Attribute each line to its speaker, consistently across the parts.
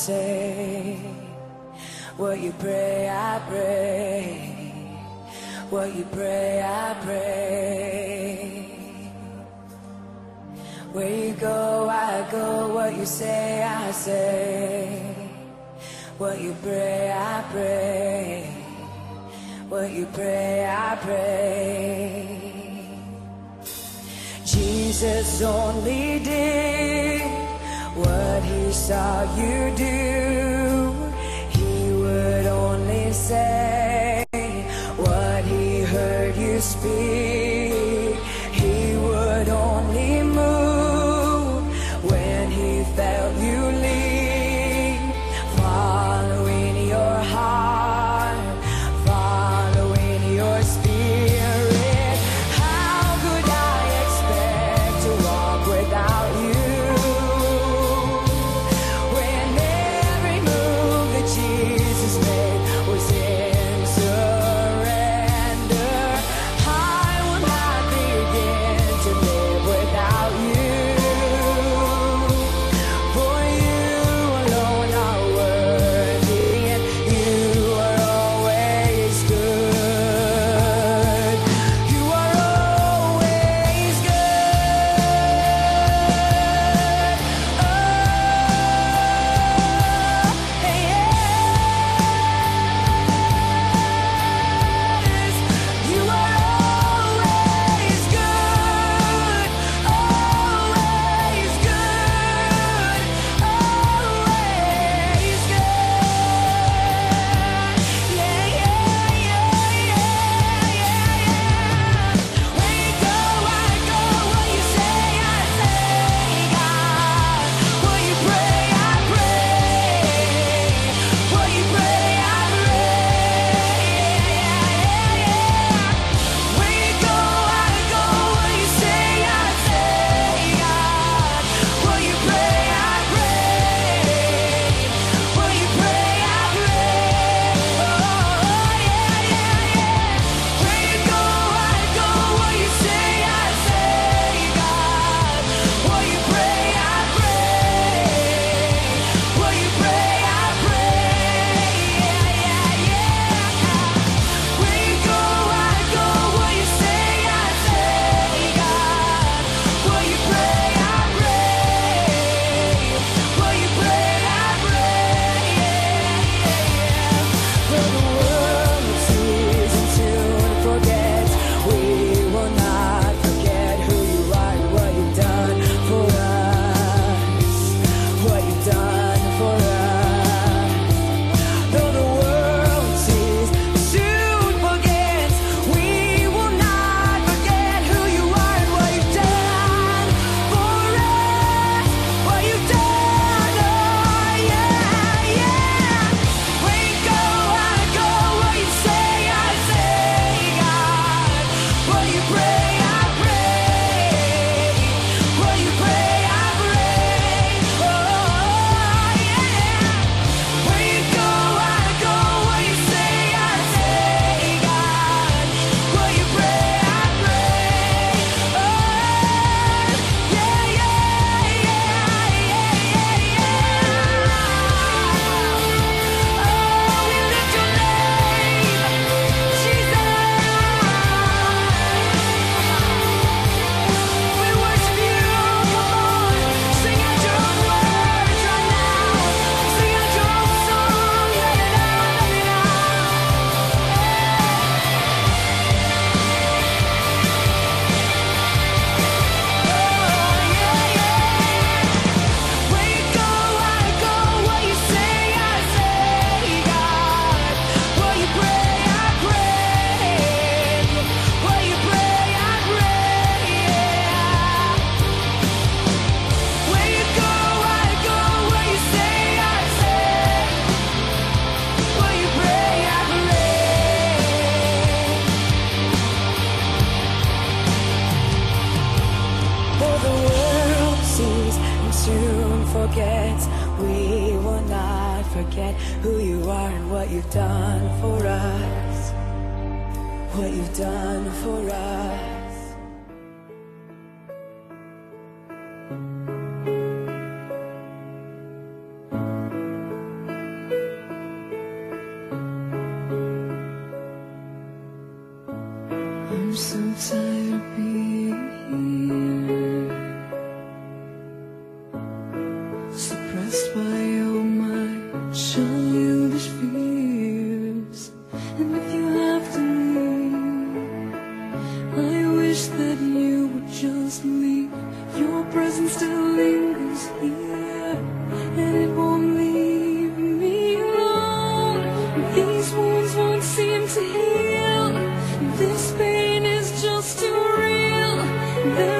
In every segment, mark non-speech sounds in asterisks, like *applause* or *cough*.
Speaker 1: say. What you pray, I pray. What you pray, I pray. Where you go, I go. What you say, I say. What you pray, I pray. What you pray, I pray. Jesus only did what he saw you do.
Speaker 2: Heal. This pain is just too real. There's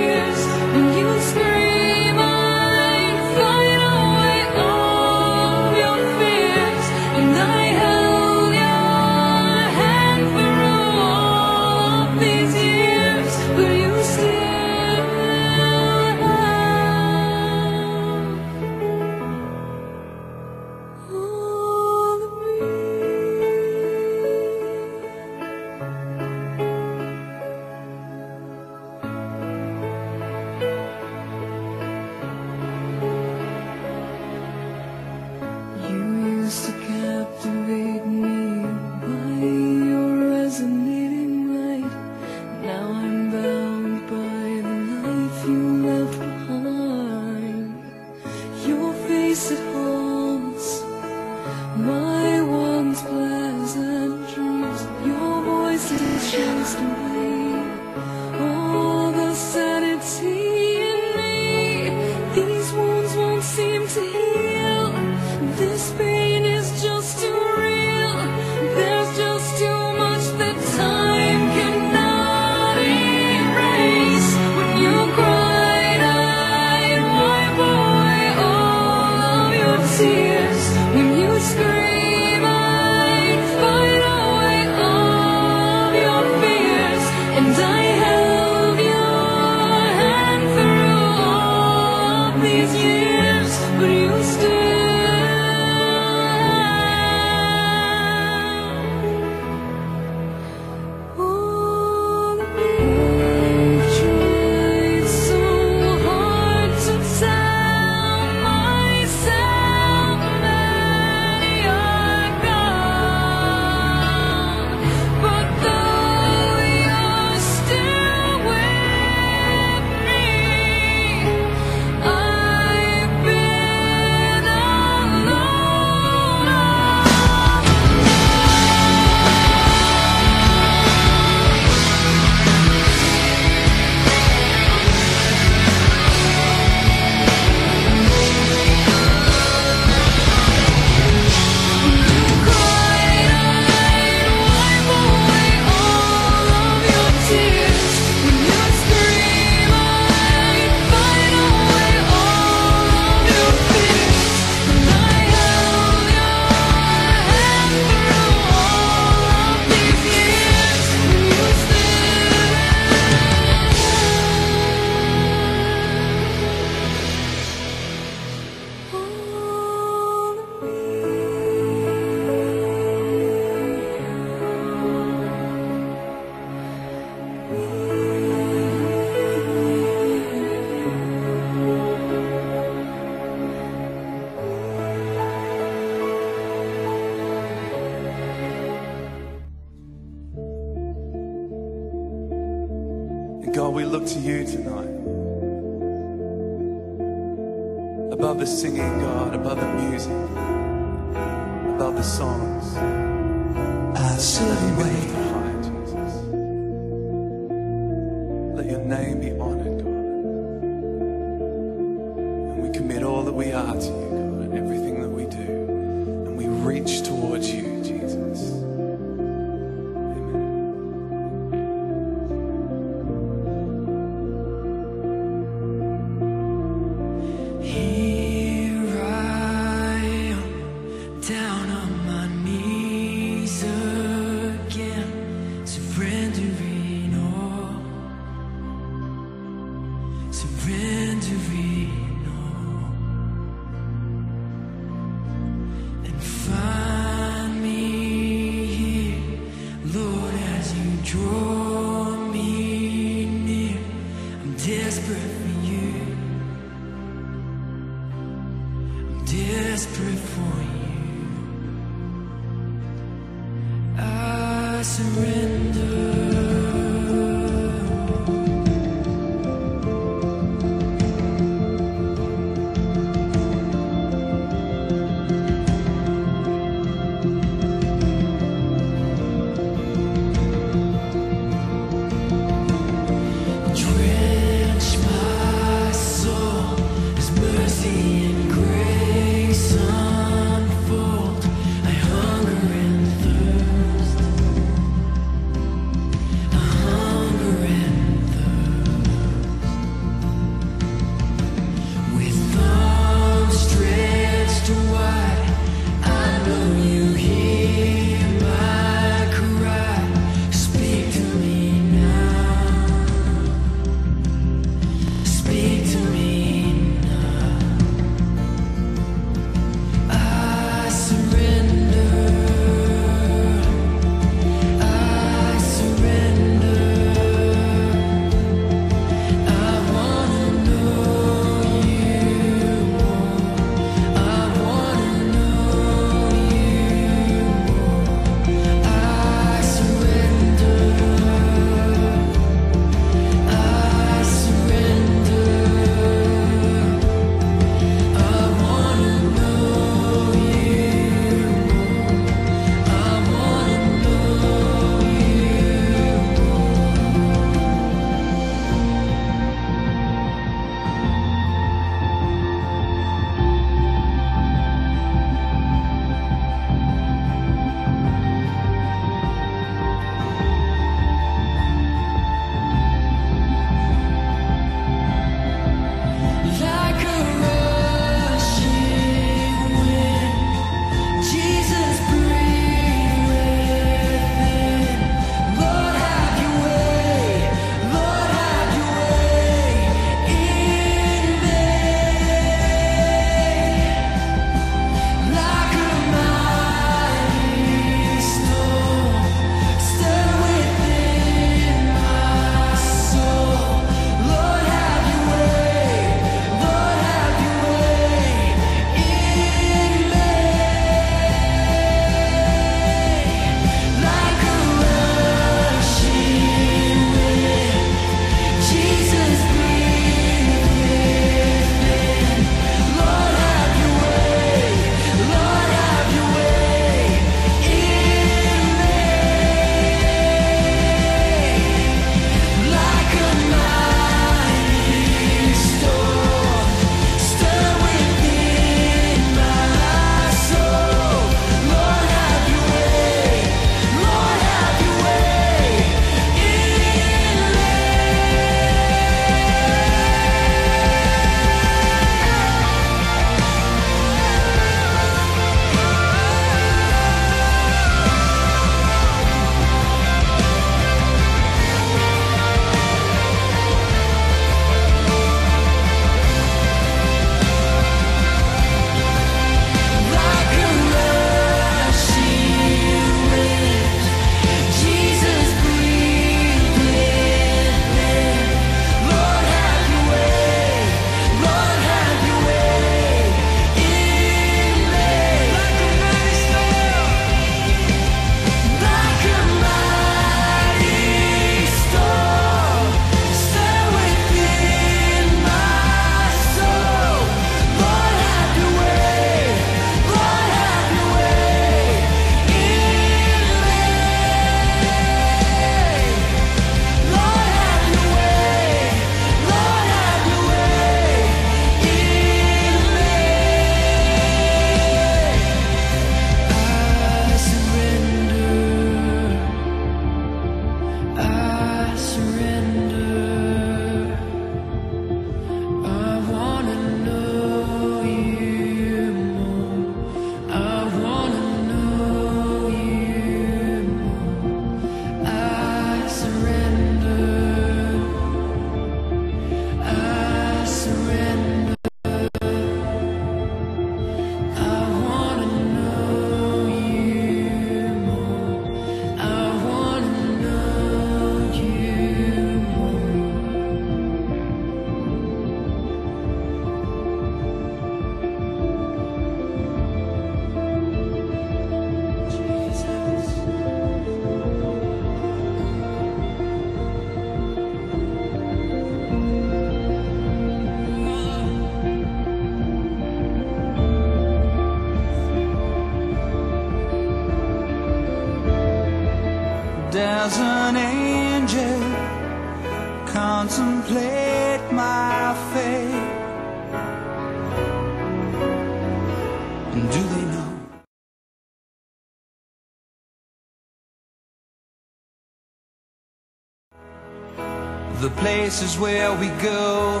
Speaker 2: The
Speaker 3: places where we go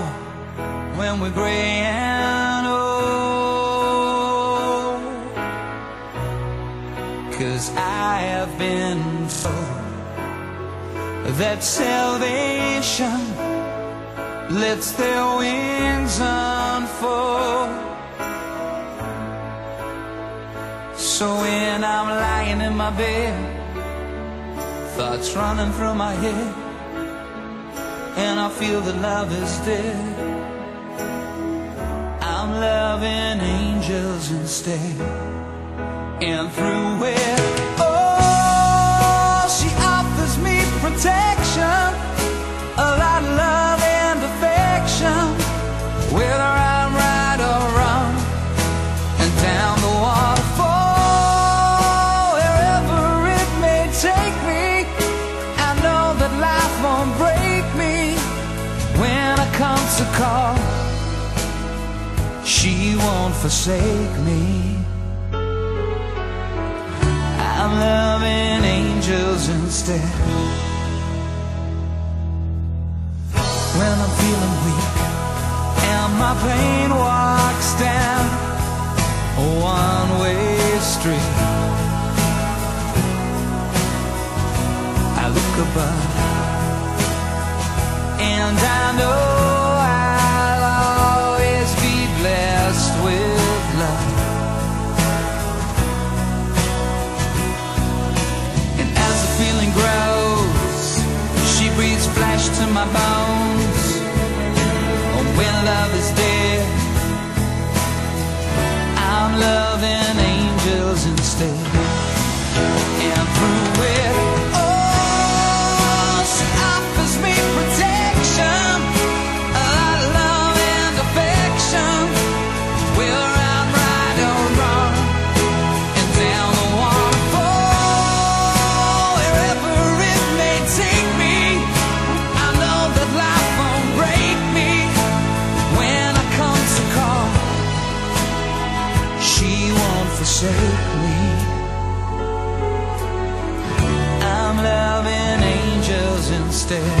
Speaker 3: when we're gray and old. Oh. Cause I have been told that salvation lets their wings unfold. So when I'm lying in my bed, thoughts running through my head, and I feel that love is dead. I'm loving angels instead, and through it, oh, she offers me protection, won't forsake me. I'm loving angels instead. When I'm feeling weak and my pain walks down a one-way street. I look above and I know instead.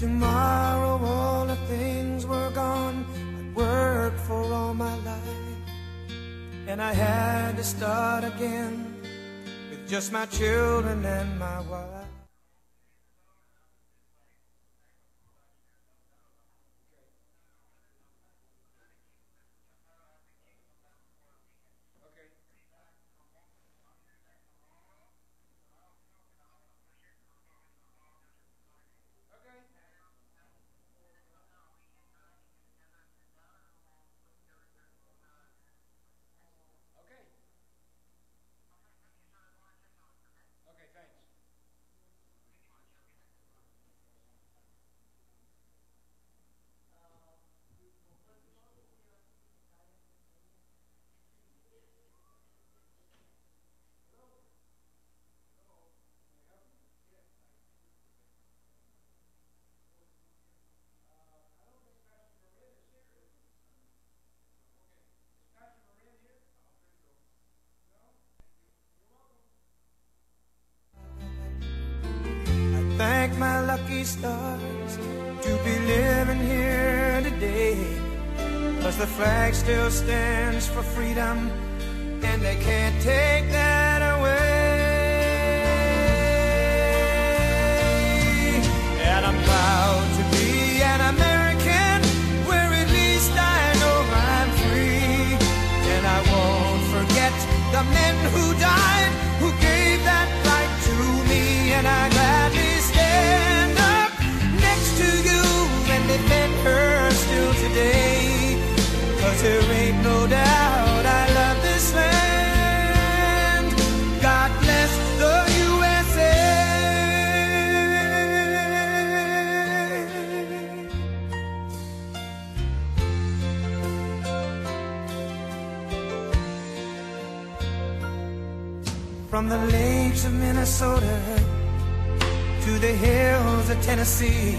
Speaker 4: Tomorrow all the things were gone I'd worked for all my life. And I had to start again with just my children and my stars to be living here today. Cause the flag still stands for freedom, and they can't take that today. Cause there ain't no doubt I love this land. God bless the USA. From the lakes of Minnesota to the hills of Tennessee,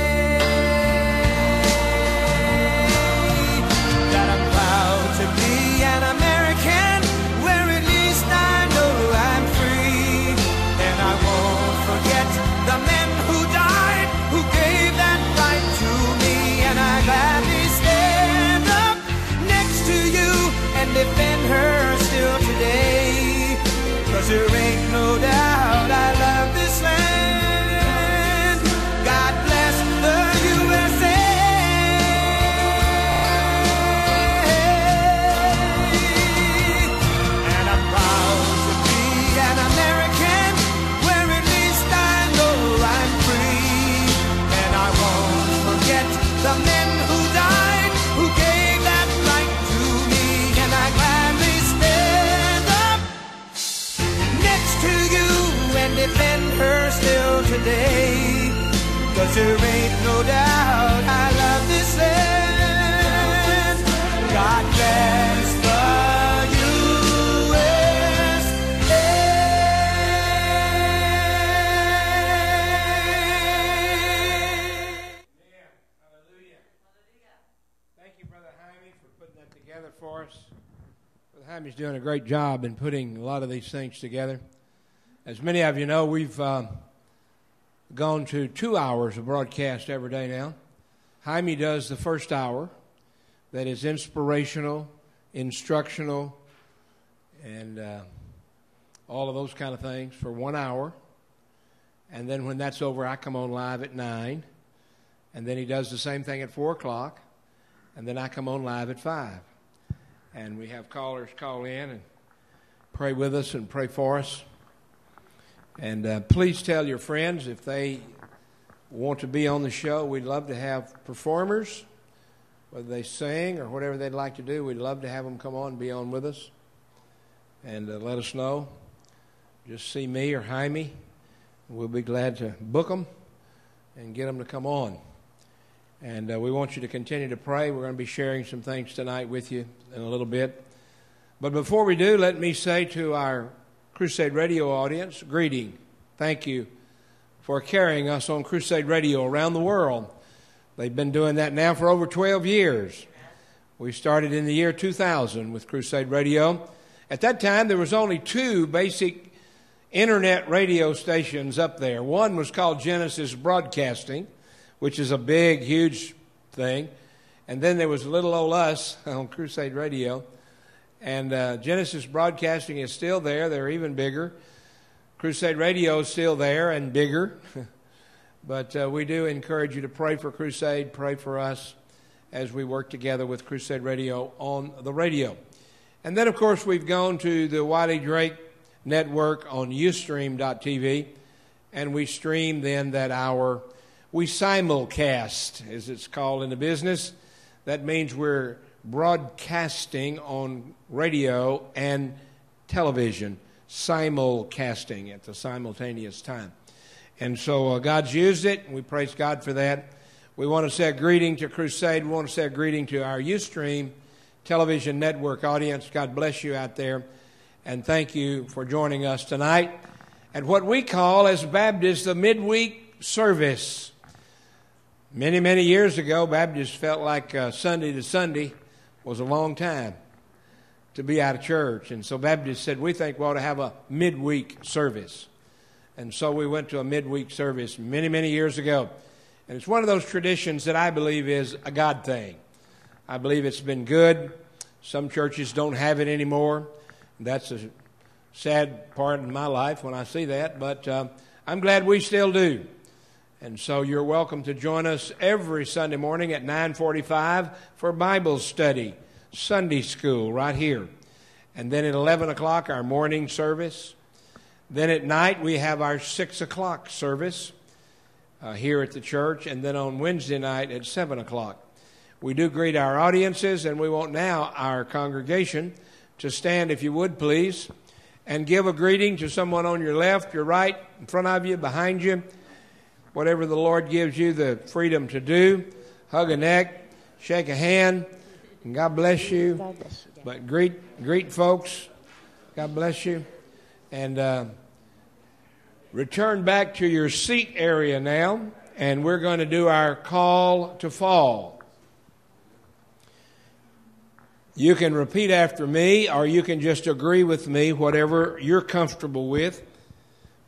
Speaker 4: ain't
Speaker 5: great job in putting a lot of these things together. As many of you know, we've uh, gone to two hours of broadcast every day now. Jaime does the first hour, that is inspirational, instructional, and uh, all of those kind of things for one hour. And then when that's over, I come on live at 9. And then he does the same thing at 4 o'clock. And then I come on live at 5. And we have callers call in and pray with us and pray for us. And uh, please tell your friends if they want to be on the show. We'd love to have performers, whether they sing or whatever they'd like to do. We'd love to have them come on and be on with us. And uh, let us know. Just see me or Jaime. We'll be glad to book them and get them to come on. And uh, we want you to continue to pray. We're going to be sharing some things tonight with you in a little bit. But before we do, let me say to our Crusade Radio audience, greeting. Thank you for carrying us on Crusade Radio around the world. They've been doing that now for over 12 years. We started in the year 2000 with Crusade Radio. At that time, there was only two basic internet radio stations up there. One was called Genesis Broadcasting, which is a big, huge thing. And then there was little old us *laughs* on Crusade Radio. And uh, Genesis Broadcasting is still there. They're even bigger. Crusade Radio is still there and bigger. *laughs* but uh, we do encourage you to pray for Crusade, pray for us as we work together with Crusade Radio on the radio. And then, of course, we've gone to the Wiley Drake Network on Ustream.tv, and we stream then that hour. We simulcast, as it's called in the business. That means we're broadcasting on radio and television, simulcasting at the simultaneous time. And so uh, God's used it, and we praise God for that. We want to say a greeting to Crusade. We want to say a greeting to our Ustream television network audience. God bless you out there, and thank you for joining us tonight at what we call as Baptists the midweek service. Many, many years ago, Baptists felt like uh, Sunday to Sunday was a long time to be out of church. And so Baptists said, we think we ought to have a midweek service. And so we went to a midweek service many, many years ago. And it's one of those traditions that I believe is a God thing. I believe it's been good. Some churches don't have it anymore. That's a sad part in my life when I see that, but uh, I'm glad we still do. And so you're welcome to join us every Sunday morning at 9:45 for Bible study, Sunday school right here. And then at 11 o'clock, our morning service. Then at night, we have our 6 o'clock service uh, here at the church. And then on Wednesday night at 7 o'clock. We do greet our audiences, and we want now our congregation to stand, if you would, please, and give a greeting to someone on your left, your right, in front of you, behind you whatever the Lord gives you the freedom to do. Hug a neck, shake a hand, and God bless you. But greet, greet folks. God bless you. And uh, return back to your seat area now, and we're going to do our call to fall. You can repeat after me, or you can just agree with me, whatever you're comfortable with.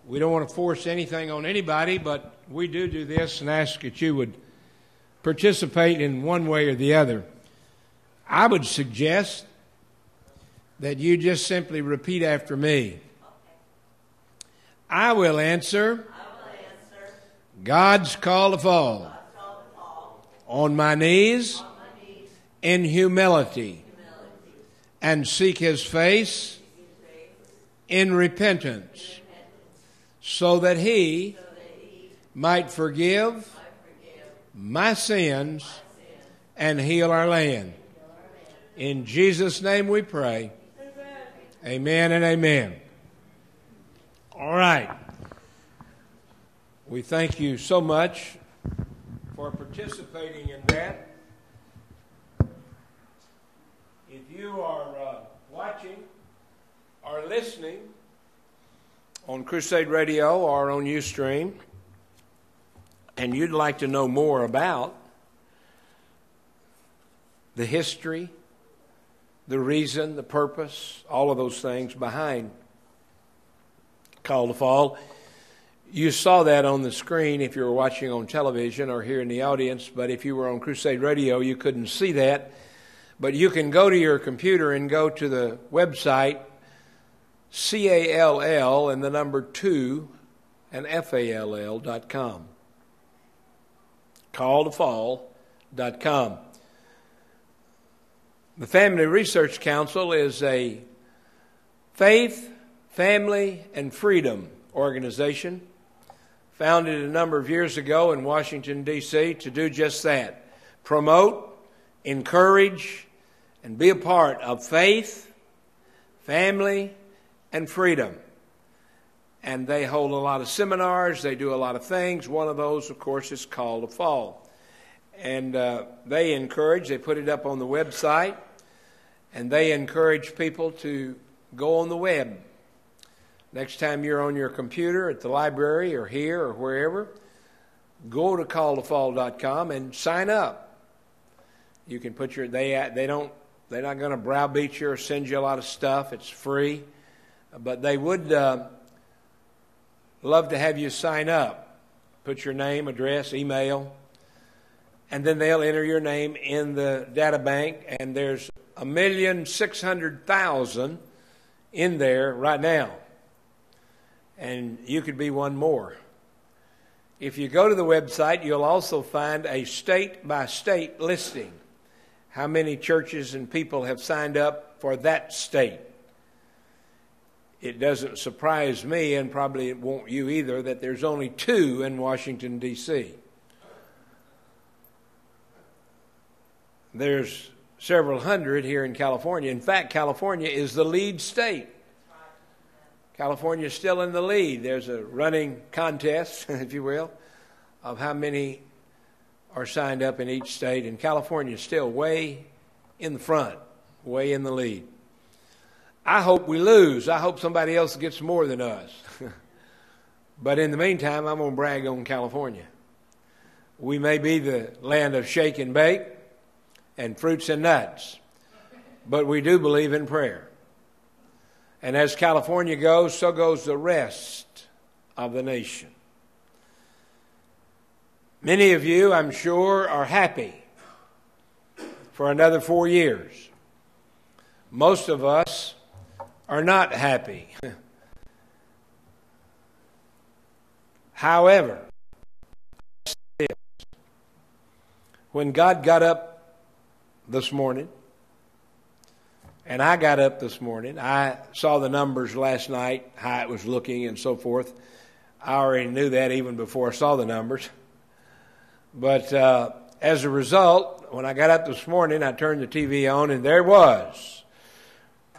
Speaker 5: We don't want to force anything on anybody, but we do do this and ask that you would participate in one way or the other. I would suggest that you just simply repeat after me. I will answer, God's call to fall, on my knees in humility and seek his face in repentance so that he might forgive my sins and heal our land. In Jesus' name we pray. Amen and amen. All right. We thank you so much for participating in that. If you are uh, watching or listening on Crusade Radio or on Ustream, and you'd like to know more about the history, the reason, the purpose, all of those things behind Call to Fall. You saw that on the screen if you were watching on television or here in the audience, but if you were on Crusade Radio, you couldn't see that. But you can go to your computer and go to the website C A L L and the number two and F A L L dot com. Calltofall.com. The Family Research Council is a faith, family, and freedom organization founded a number of years ago in Washington, D.C. to do just that promote, encourage, and be a part of faith, family, and freedom. And they hold a lot of seminars, they do a lot of things. One of those, of course, is Call to Fall. And uh, they encourage, they put it up on the website, and they encourage people to go on the web Next time you're on your computer at the library or here or wherever, go to calltofall.com and sign up. You can put your they they don't they're not going to browbeat you or send you a lot of stuff. It's free, but they would uh, love to have you sign up. Put your name, address, email, and then they'll enter your name in the data bank. And there's a million six hundred thousand in there right now, and you could be one more. If you go to the website, you'll also find a state by state listing. How many churches and people have signed up for that state? It doesn't surprise me, and probably it won't you either, that there's only two in Washington, D.C. There's several hundred here in California. In fact, California is the lead state. California is still in the lead. There's a running contest, *laughs* if you will, of how many are signed up in each state, and California is still way in the front, way in the lead. I hope we lose. I hope somebody else gets more than us. *laughs* but in the meantime, I'm going to brag on California. We may be the land of shake and bake and fruits and nuts, but we do believe in prayer. And as California goes, so goes the rest of the nation. Many of you, I'm sure, are happy for another four years. Most of us are not happy. However, when God got up this morning, and I got up this morning, I saw the numbers last night, how it was looking, and so forth. I already knew that even before I saw the numbers. But uh, as a result, when I got up this morning, I turned the TV on, and there was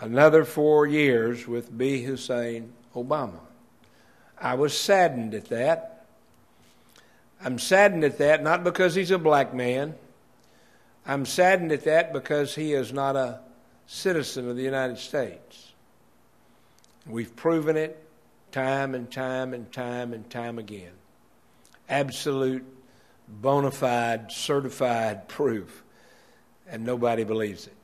Speaker 5: another four years with B. Hussein Obama. I was saddened at that. I'm saddened at that not because he's a black man. I'm saddened at that because he is not a citizen of the United States. We've proven it time and time and time and time again. Absolute, bona fide, certified proof. And nobody believes it.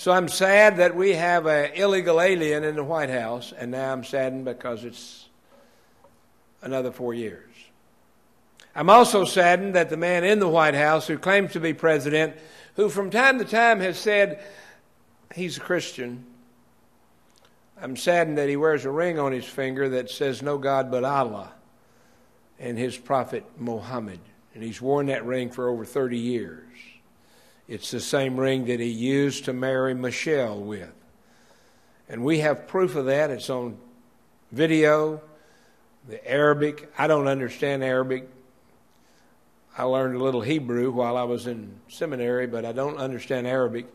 Speaker 5: So I'm sad that we have an illegal alien in the White House, and now I'm saddened because it's another four years. I'm also saddened that the man in the White House who claims to be president, who from time to time has said he's a Christian, I'm saddened that he wears a ring on his finger that says no God but Allah and his prophet Muhammad. And he's worn that ring for over 30 years. It's the same ring that he used to marry Michelle with. And we have proof of that. It's on video, the Arabic. I don't understand Arabic. I learned a little Hebrew while I was in seminary, but I don't understand Arabic.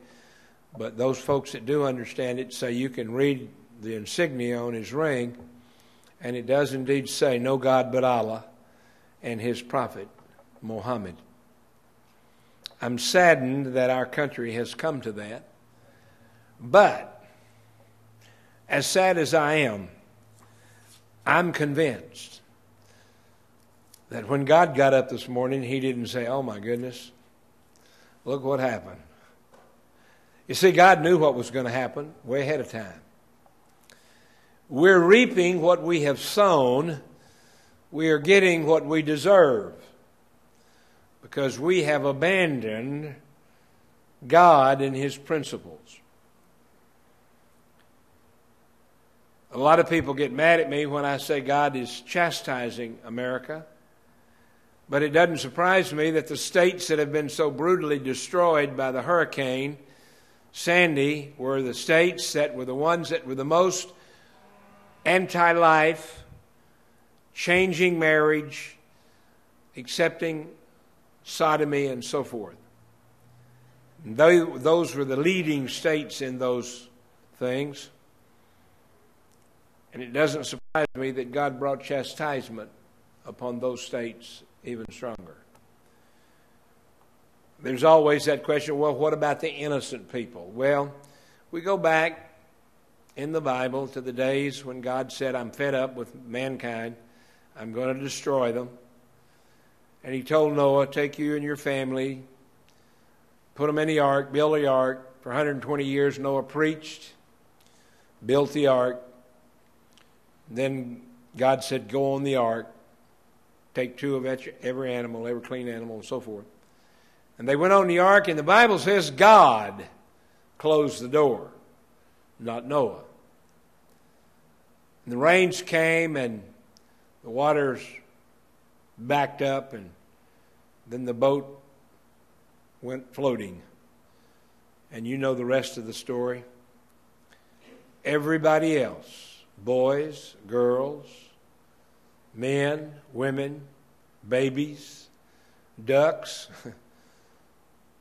Speaker 5: But those folks that do understand it say you can read the insignia on his ring, and it does indeed say, No God but Allah and his prophet Muhammad. I'm saddened that our country has come to that. But, as sad as I am, I'm convinced that when God got up this morning, He didn't say, Oh my goodness, look what happened. You see, God knew what was going to happen way ahead of time. We're reaping what we have sown, we are getting what we deserve because we have abandoned God and His principles. A lot of people get mad at me when I say God is chastising America. But it doesn't surprise me that the states that have been so brutally destroyed by the hurricane, Sandy, were the states that were the ones that were the most anti life, changing marriage, accepting sodomy, and so forth. And those were the leading states in those things. And it doesn't surprise me that God brought chastisement upon those states even stronger. There's always that question well, what about the innocent people? Well, we go back in the Bible to the days when God said, I'm fed up with mankind, I'm going to destroy them. And he told Noah, Take you and your family, put them in the ark, build the ark. For 120 years, Noah preached, built the ark. Then God said, Go on the ark, take two of every animal, every clean animal, and so forth. And they went on the ark, and the Bible says God closed the door, not Noah. And the rains came, and the waters backed up, and then the boat went floating. And you know the rest of the story. Everybody else, boys, girls, men, women, babies, ducks, *laughs*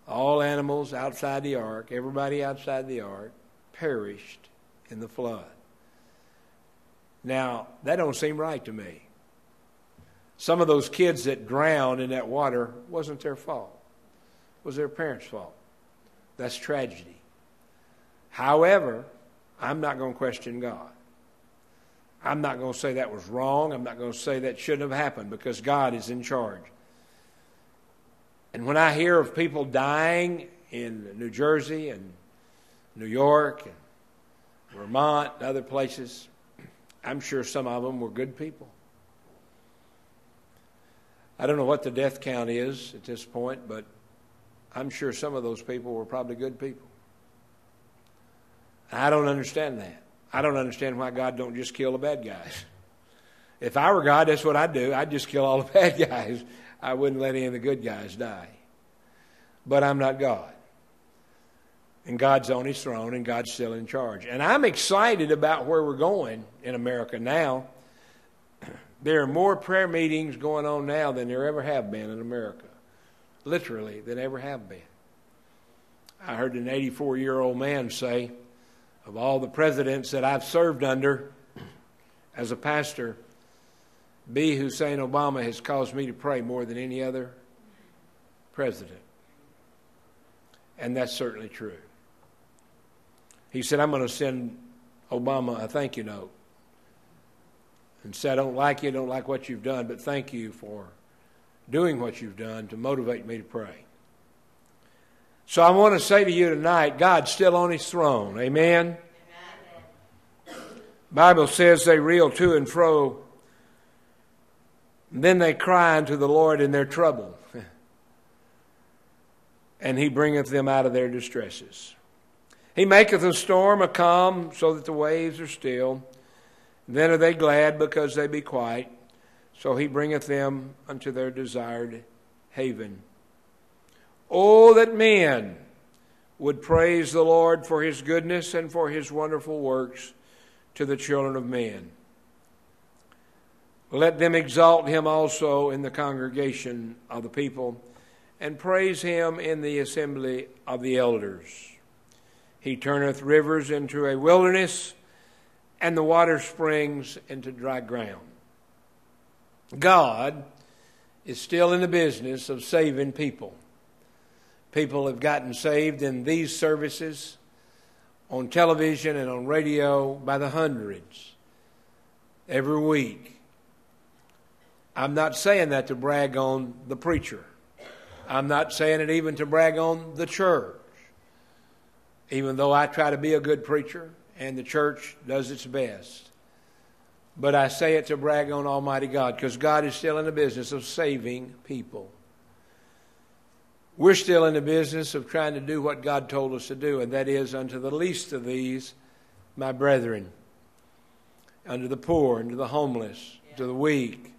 Speaker 5: all animals outside the ark, everybody outside the ark perished in the flood. Now, that don't seem right to me. Some of those kids that drowned in that water wasn't their fault. It was their parents' fault. That's tragedy. However, I'm not going to question God. I'm not going to say that was wrong. I'm not going to say that shouldn't have happened because God is in charge. And when I hear of people dying in New Jersey and New York and Vermont and other places, I'm sure some of them were good people. I don't know what the death count is at this point, but I'm sure some of those people were probably good people. I don't understand that. I don't understand why God don't just kill the bad guys. If I were God, that's what I'd do. I'd just kill all the *laughs* bad guys. I wouldn't let any of the good guys die. But I'm not God. And God's on his throne and God's still in charge. And I'm excited about where we're going in America now. There are more prayer meetings going on now than there ever have been in America. Literally, than ever have been. I heard an 84 year old man say, of all the presidents that I've served under as a pastor, B. Hussein Obama has caused me to pray more than any other president. And that's certainly true. He said, I'm going to send Obama a thank you note. And said, I don't like you, I don't like what you've done, but thank you for doing what you've done to motivate me to pray. So I want to say to you tonight, God's still on his throne. Amen. Bible says they reel to and fro. Then they cry unto the Lord in their trouble. *laughs* and he bringeth them out of their distresses. He maketh a storm a calm, so that the waves are still. Then are they glad because they be quiet. So he bringeth them unto their desired haven. Oh, that men would praise the Lord for his goodness and for his wonderful works to the children of men. Let them exalt him also in the congregation of the people and praise him in the assembly of the elders. He turneth rivers into a wilderness and the water springs into dry ground. God is still in the business of saving people. People have gotten saved in these services on television and on radio by the hundreds every week. I'm not saying that to brag on the preacher. I'm not saying it even to brag on the church. Even though I try to be a good preacher and the church does its best. But I say it to brag on Almighty God because God is still in the business of saving people. We're still in the business of trying to do what God told us to do, and that is unto the least of these, my brethren, unto the poor, unto the homeless, to the weak.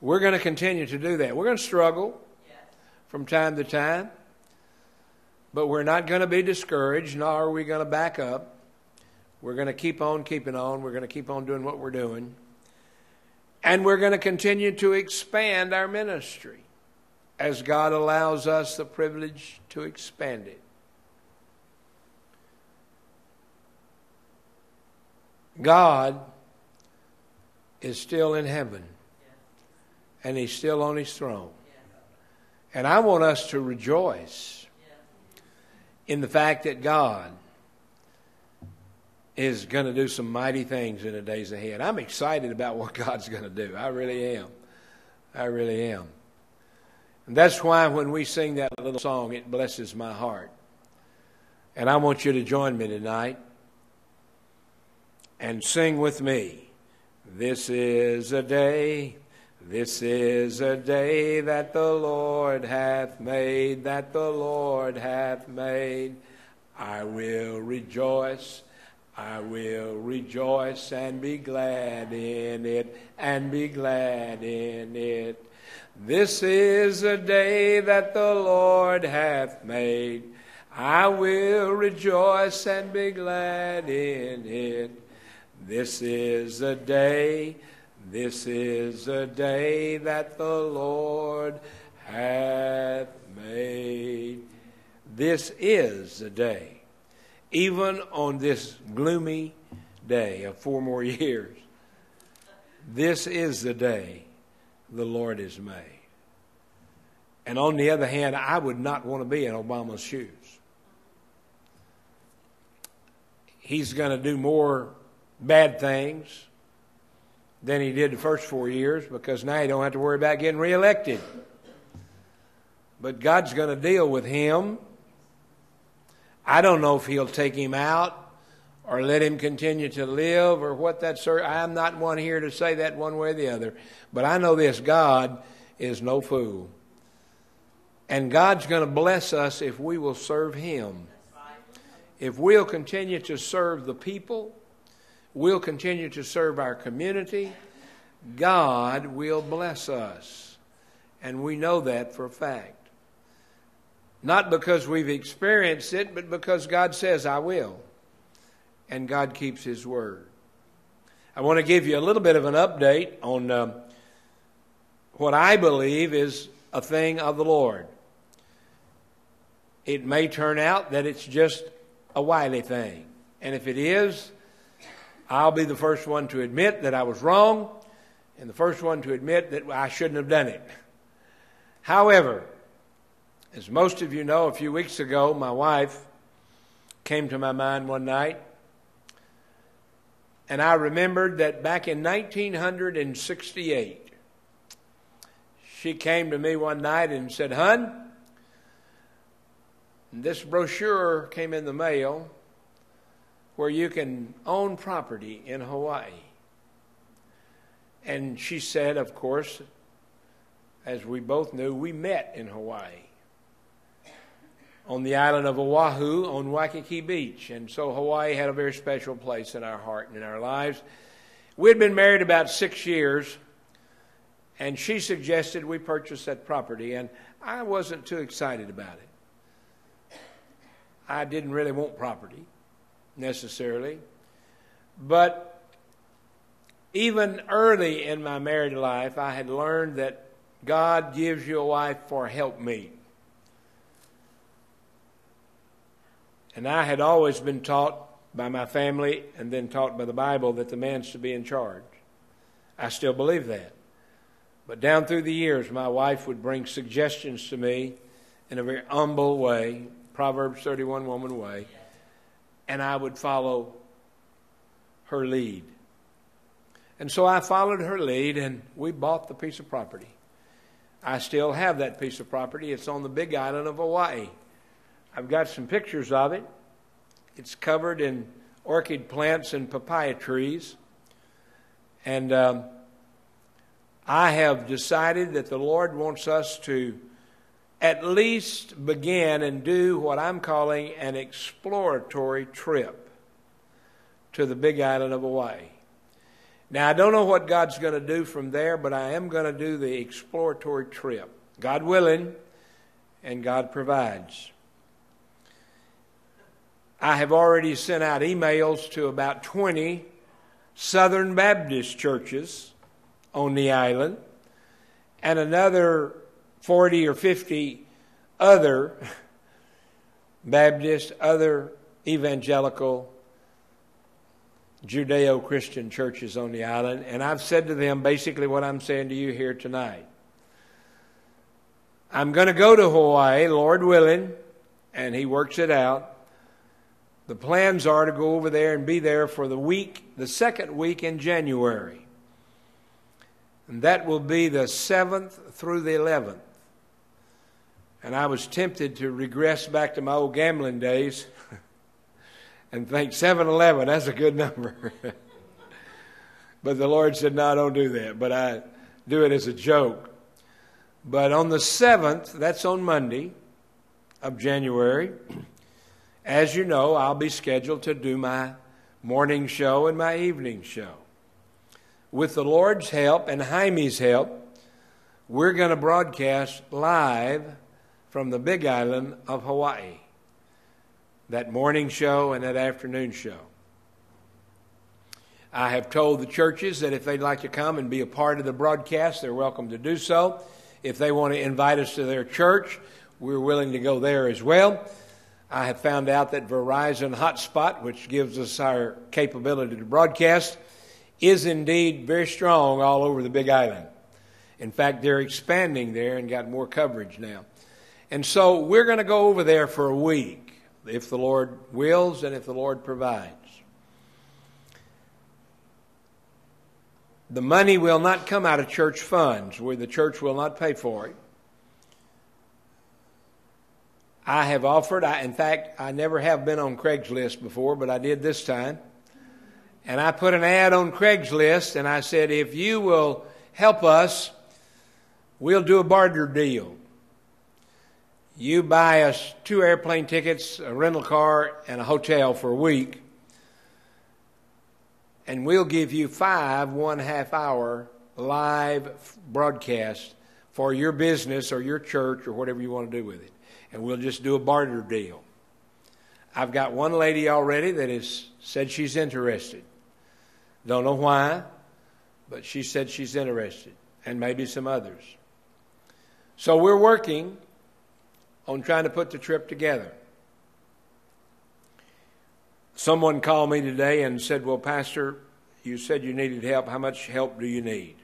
Speaker 5: We're going to continue to do that. We're going to struggle from time to time, but we're not going to be discouraged, nor are we going to back up. We're going to keep on keeping on. We're going to keep on doing what we're doing. And we're going to continue to expand our ministry as God allows us the privilege to expand it. God is still in heaven, and He's still on His throne. And I want us to rejoice in the fact that God is going to do some mighty things in the days ahead. I'm excited about what *laughs* God's going to do. I really am. I really am. And that's why when we sing that little song, it blesses my heart. And I want you to join me tonight and sing with me. This is a day, this is a day that the Lord hath made, that the Lord hath made. I will rejoice, I will rejoice and be glad in it, and be glad in it. This is a day that the Lord hath made. I will rejoice and be glad in it. This is a day, this is a day that the Lord hath made. This is a day, even on this gloomy day of four more *laughs* years. This is the day the Lord has made. And on the other hand, I would not want to be in Obama's shoes. He's going to do more bad things than he did the first four years because now he don't have to worry about getting reelected. But God's going to deal with him. I don't know if he'll take him out or let him continue to live or what that sir I'm not one here to say that one way or the other. But I know this God is no fool. And God's going to bless us if we will serve him. If we'll continue to serve the people, we'll continue to serve our community, God will bless us. And we know that for a fact. Not because we've experienced it, but because God says, I will. And God keeps His word. I want to give you a little bit of an update on um, what I believe is a thing of the Lord. It may turn out that it's just a Wiley thing. And if it is, I'll be the first one to admit that I was wrong and the first one to admit that I shouldn't have done it. However, as most of you know, a few weeks ago, my wife came to my mind one night, and I remembered that back in 1968, she came to me one night and said, Hun, this brochure came in the mail where you can own property in Hawaii. And she said, of course, as we both knew, we met in Hawaii on the island of Oahu on Waikiki Beach. And so Hawaii had a very special place in our heart and in our lives. We had been married about six years, and she suggested we purchase that property, and I wasn't too excited about it. I didn't really want property necessarily. But even early in my married life, I had learned that God gives you a wife for help me. And I had always been taught by my family and then taught by the Bible that the man's to be in charge. I still believe that. But down through the years, my wife would bring suggestions to me in a very humble way, Proverbs 31 woman way, and I would follow her lead. And so I followed her lead, and we bought the piece of property. I still have that piece of property. It's on the big island of Hawaii. I've got some pictures of it. It's covered in orchid plants and papaya trees. And um, I have decided that the Lord wants us to at least begin and do what I'm calling an exploratory trip to the big island of Hawaii. Now, I don't know what God's going to do from there, but I am going to do the exploratory trip. God willing, and God provides. I have already sent out emails to about 20 Southern Baptist churches on the island and another 40 or 50 other *laughs* Baptist, other evangelical, Judeo Christian churches on the island, and I've said to them basically what I'm saying to you here tonight. I'm going to go to Hawaii, Lord willing, and He works it out. The plans are to go over there and be there for the week, the second week in January. And that will be the 7th through the 11th. And I was tempted to regress back to my old gambling days *laughs* and think 711, that's a good number. *laughs* but the Lord said, no, don't do that. But I do it as a joke. But on the 7th, that's on Monday of January, as you know, I'll be scheduled to do my morning show and my evening show. With the Lord's help and Jaime's help, we're going to broadcast live from the Big Island of Hawaii. That morning show and that afternoon show. I have told the churches that if they'd like to come and be a part of the broadcast, they're welcome to do so. If they want to invite us to their church, we're willing to go there as well. I have found out that Verizon Hotspot, which gives us our capability to broadcast, is indeed very strong all over the Big Island. In fact, they're expanding there and got more coverage now. And so we're going to go over there for a week, if the Lord wills and if the Lord provides. The money will not come out of church funds, where the church will not pay for it. I have offered, I, in fact, I never have been on Craigslist before, but I did this time. And I put an ad on Craigslist and I said, if you will help us, we'll do a barter deal. You buy us two airplane tickets, a rental car, and a hotel for a week and we'll give you five one half hour live broadcasts for your business or your church or whatever you want to do with it. And we'll just do a barter deal. I've got one lady already that has said she's interested. Don't know why, but she said she's interested, and maybe some others. So we're working on trying to put the trip together. Someone called me today and said, Well, Pastor, you said you needed help. How much help do you need?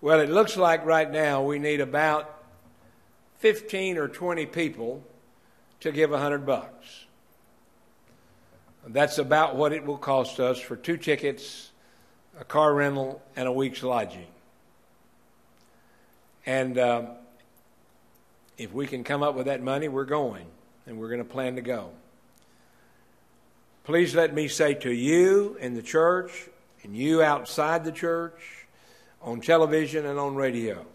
Speaker 5: Well, it looks like right now we need about 15 or 20 people to give 100 bucks. That's about what it will cost us for two tickets, a car rental, and a week's lodging. And uh, if we can come up with that money, we're going, and we're going to plan to go. Please let me say to you in the church and you outside the church, on television and on radio,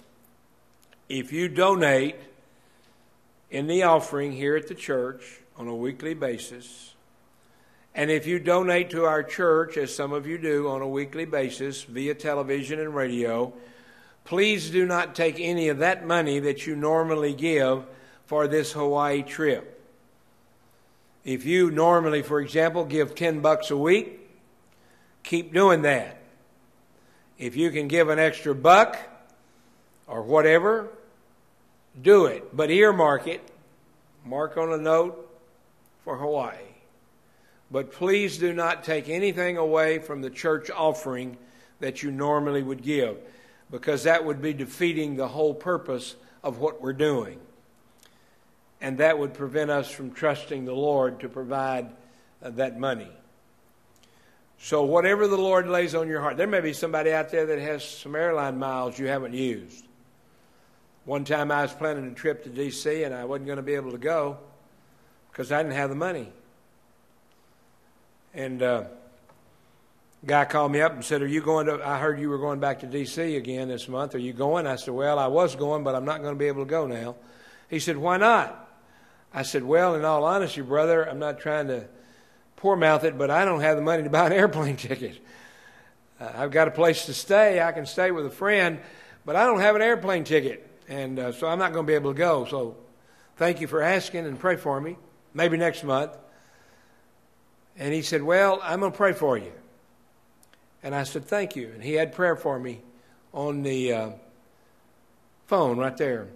Speaker 5: if you donate in the offering here at the church on a weekly basis, and if you donate to our church, as some of you do on a weekly basis via television and radio, please do not take any of that money that you normally give for this Hawaii trip. If you normally, for example, give 10 bucks a week, keep doing that. If you can give an extra buck or whatever, do it. But earmark it. Mark on a note for Hawaii. But please do not take anything away from the church offering that you normally would give, because that would be defeating the whole purpose of what we're doing and that would prevent us from trusting the Lord to provide uh, that money. So, whatever the Lord lays on your heart, there may be somebody out there that has some airline miles you haven't used. One time I was planning a trip to D.C. and I wasn't going to be able to go because I didn't have the money. And uh, guy called me up and said, "Are you going to? I heard you were going back to D.C. again this month. Are you going?" I said, "Well, I was going, but I'm not going to be able to go now." He said, "Why not?" I said, Well, in all honesty, brother, I'm not trying to poor mouth it, but I don't have the money to buy an *laughs* airplane ticket. Uh, I've got a place to stay. I can stay with a friend, but I don't have an airplane ticket. And uh, so I'm not going to be able to go. So thank you for asking and pray for me. Maybe next month. And he said, Well, I'm going to pray for you. And I said, Thank you. And he had prayer for me on the uh, phone right there.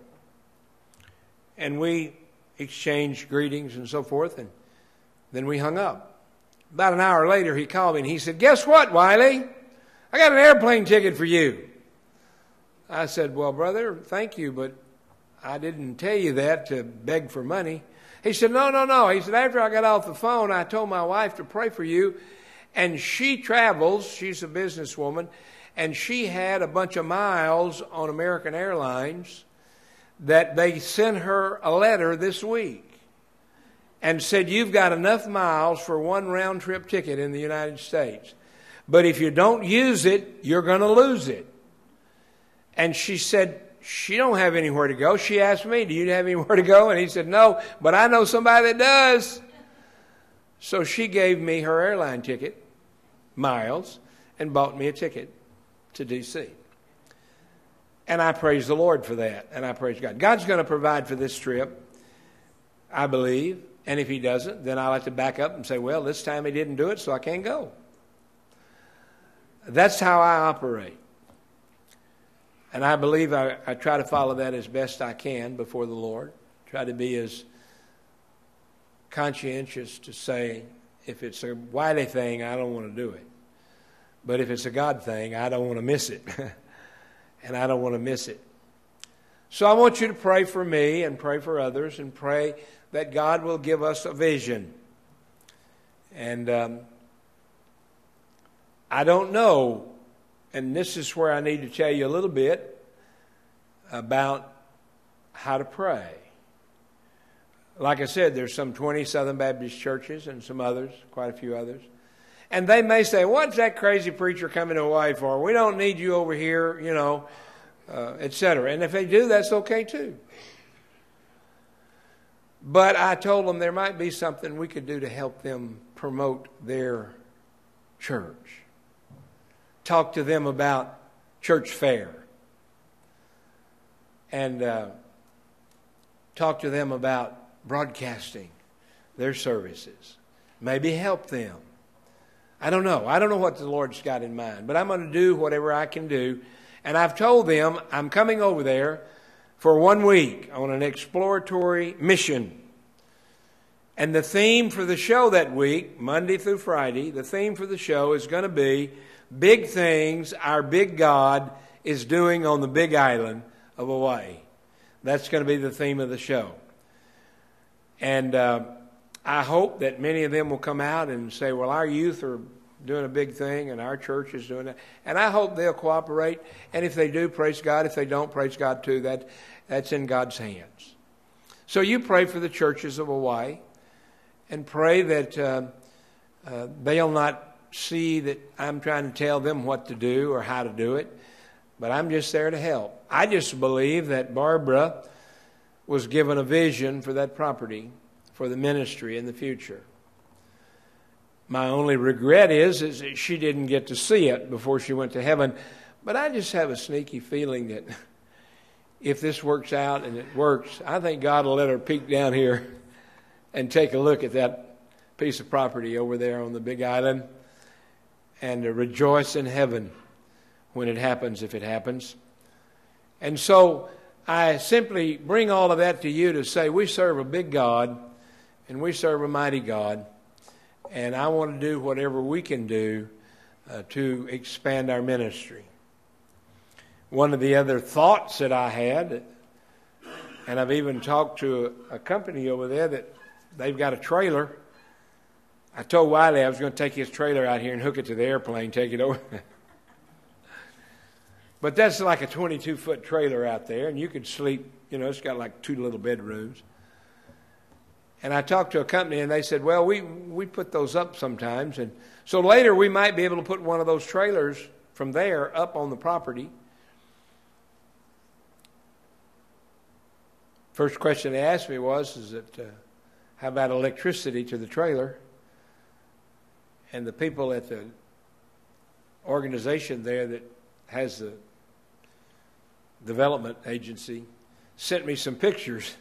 Speaker 5: And we exchanged greetings and so forth, and then we hung up. About an hour later, he called me and he said, Guess what, Wiley? I got an airplane ticket for you. I said, Well, brother, thank you, but I didn't tell you that to beg for money. He said, No, no, no. He said, After I got off the phone, I told my wife to pray for you. And she travels, she's a businesswoman, and she had a bunch of miles on American Airlines that they sent her a letter this week and said, You've got enough miles for one round trip ticket in the United States. But if you don't use it, you're going to lose it. And she said, She don't have anywhere to go. She asked me, Do you have anywhere *laughs* to go? And he said, No, but I know somebody that does. So she gave me her airline ticket, miles, and bought me a ticket to D.C. And I praise the Lord for that. And I praise God. God's going to provide for this trip, I believe. And if He doesn't, then I'll have to back up and say, well, this time He didn't do it, so I can't go. That's how I operate. And I believe I, I try to follow that as best I can before the Lord. Try to be as conscientious to say, if it's a Wiley thing, I don't want to do it. But if it's a God thing, I don't want to miss it. *laughs* and I don't want to miss it. So I want you to pray for me and pray for others and pray that God will give us a vision. And um, I don't know, and this is where I need to tell you a little bit about how to pray. Like I said, there's some 20 Southern Baptist churches and some others, quite a few others. And they may say, What's that crazy preacher coming to for? We don't need you over here, you know, uh, etc. And if they do, that's okay too. But I told them there might be something we could do to help them promote their church. Talk to them about church fair. And uh, talk to them about broadcasting their services. Maybe help them. I don't know. I don't know what the Lord's got in mind, but I'm going to do whatever I can do. And I've told them I'm coming over there for one week on an exploratory mission. And the theme for the show that week, Monday through Friday, the theme for the show is going to be Big Things Our Big God is Doing on the Big Island of Hawaii. That's going to be the theme of the show. And uh, I hope that many of them will come out and say, well, our youth are doing a big thing and our church is doing that. And I hope they'll cooperate. And if they do, praise God. If they don't, praise God too. That, that's in God's hands. So you pray for the churches of Hawaii and pray that uh, uh, they'll not see that I'm trying to tell them what to do or how to do it, but I'm just there to help. I just believe that Barbara was given a vision for that property for the ministry in the future. My only regret is, is that she didn't get to see it before she went to heaven. But I just have a sneaky feeling that *laughs* if this works out and it works, I think God will let her peek down here *laughs* and take a look at that piece of property over there on the big island and rejoice in heaven when it happens, if it happens. And so I simply bring all of that to you to say we serve a big God and we serve a mighty God. And I want to do whatever we can do uh, to expand our ministry. One of the other thoughts that I had, and I've even talked to a, a company over there that they've got a trailer. I told Wiley I was going to take his trailer out here and hook it to the airplane, take it over. *laughs* but that's like a 22 foot trailer out there, and you could sleep, you know, it's got like two little bedrooms. And I talked to a company, and they said, "Well, we we put those up sometimes, and so later we might be able to put one of those trailers from there up on the property." First question they asked me was, "Is it uh, how about electricity to the trailer?" And the people at the organization there that has the development agency sent me some pictures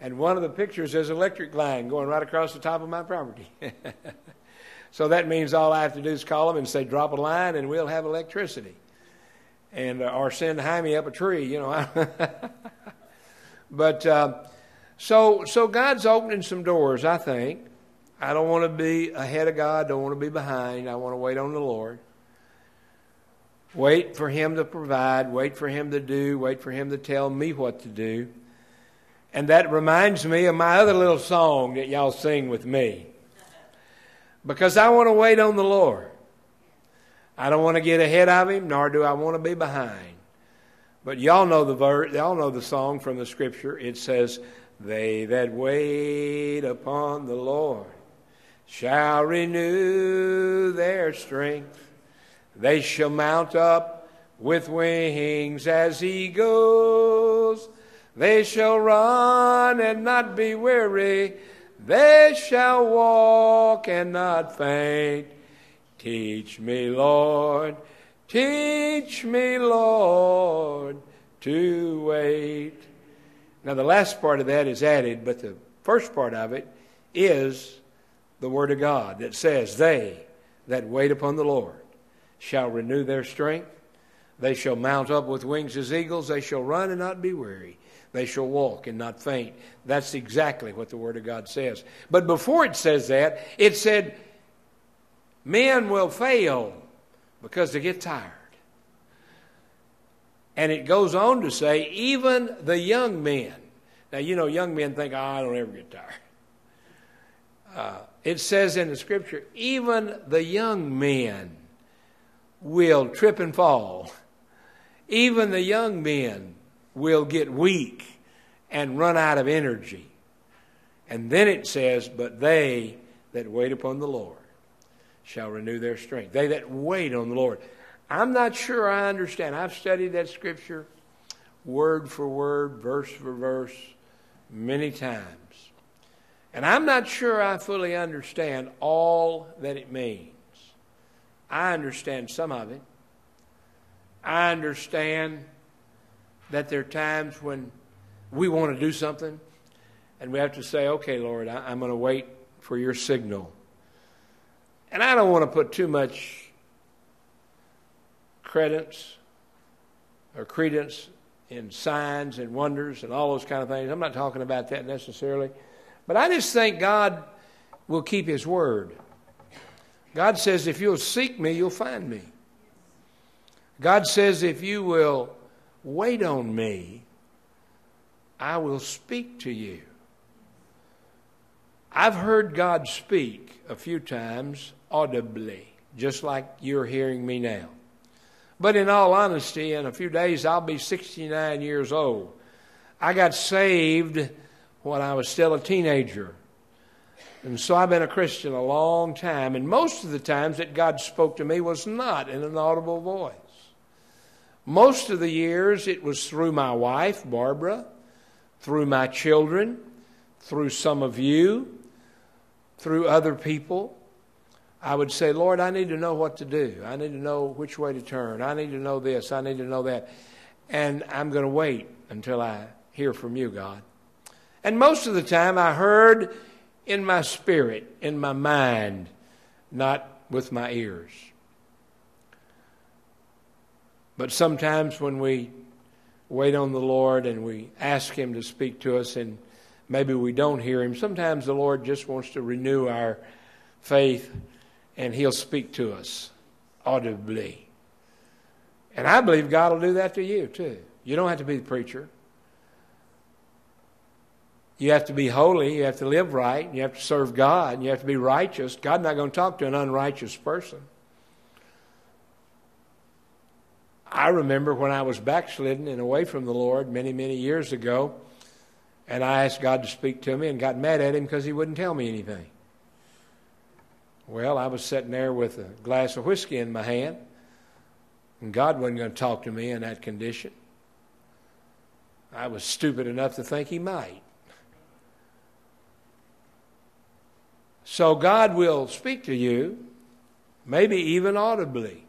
Speaker 5: and one of the pictures is electric line going right across the top of my property. *laughs* so that means all I have to do is call them and say, drop a line, and we'll have electricity. And uh, or send Jaime up a tree, you know. *laughs* but uh, so so God's opening some doors. I think. I don't want to be ahead of God. Don't want to be behind. I want to wait on the Lord. Wait for Him to provide. Wait for Him to do. Wait for Him to tell me what to do. And that reminds me of my other little song that y'all sing with me. Because I want to wait on the Lord. I don't want to get ahead of him, nor do I want to be behind. But y'all know the verse, y'all know the song from the scripture. It says, "They that wait upon the Lord shall renew their strength. They shall mount up with wings as eagles. They shall run and not be weary. They shall walk and not faint. Teach me, Lord, teach me, Lord, to wait. Now, the last part of that is added, but the first part of it is the Word of God that says, They that wait upon the Lord shall renew their strength. They shall mount up with wings as eagles. They shall run and not be weary. They shall walk and not faint. That's exactly what the Word of God says. But before it says that, it said, Men will fail because they get tired. And it goes on to say, even the young men. Now, you know, young men think, oh, I don't ever get tired. Uh, it says in the scripture, even the young men will trip and fall. Even the young men will get weak and run out of energy. And then it says, But they that wait upon the Lord shall renew their strength. They that wait on the Lord. I'm not sure I understand. I've studied that scripture word for word, verse for verse, many times. And I'm not sure I fully understand all that it means. I understand some of it. I understand that there are times when we want to do something and we have to say, okay, Lord, I, am going to wait for your signal. And I don't want to put too much credence or credence in signs and wonders and all those kind of things. I'm not talking about that necessarily. But I just think God will keep His word. God says, if you'll seek me, you'll find me. God says, if you will wait on me, I will speak to you. I've heard God speak a few times audibly, just like you're hearing me now. But in all honesty, in a few days, I'll be 69 years old. I got saved when I was still a teenager. And so I've been a Christian a long time, and most of the times that God spoke to me was not in an audible voice. Most of the years it was through my wife, Barbara, through my children, through some of you, through other people. I would say, Lord, I need to know what to do. I need to know which way to turn. I need to know this. I need to know that. And I'm going to wait until I hear from you, God. And most of the time I heard in my spirit, in my mind, not with my ears. But sometimes when we wait on the Lord and we ask Him to speak to us and maybe we don't hear Him, sometimes the Lord just wants to renew our faith and He'll speak to us audibly. And I believe God will do that to you too. You don't have to be the preacher. You have to be holy. You have to live right. You have to serve God. You have to be righteous. God's not going to talk to an unrighteous person. I remember when I was backslidden and away from the Lord many, many years ago, and I asked God to speak to me and got mad at him because he wouldn't tell me anything. Well, I was sitting there with a glass of whiskey in my hand, and God wasn't going to talk to me in that condition. I was stupid enough to think he might. So God will speak to you, maybe even audibly.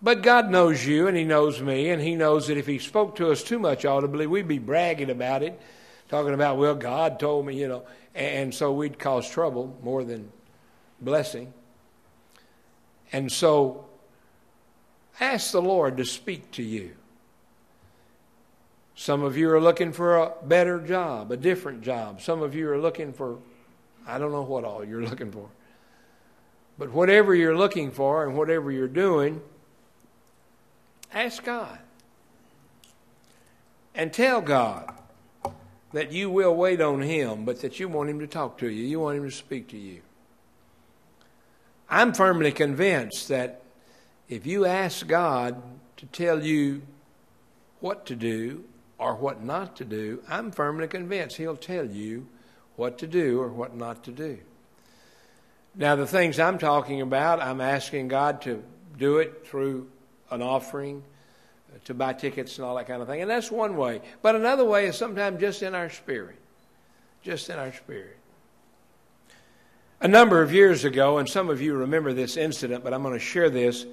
Speaker 5: But God knows you and He knows me, and He knows that if He spoke to us too much audibly, we'd be bragging about it, talking about, well, God told me, you know, and so we'd cause trouble more than blessing. And so ask the Lord to speak to you. Some of you are looking for a better job, a different job. Some of you are looking for, I don't know what all you're *laughs* looking for. But whatever you're looking for and whatever you're doing, Ask God. And tell God that you will wait on Him, but that you want Him to talk to you. You want Him to speak to you. I'm firmly convinced that if you ask God to tell you what to do or what not to do, I'm firmly convinced He'll tell you what to do or what not to do. Now, the things I'm talking about, I'm asking God to do it through an offering, uh, to buy tickets and all that kind of thing. And that's one way. But another way is sometimes just in our spirit. Just in our spirit. A number of years ago, and some of you remember this incident, but I'm going to share this.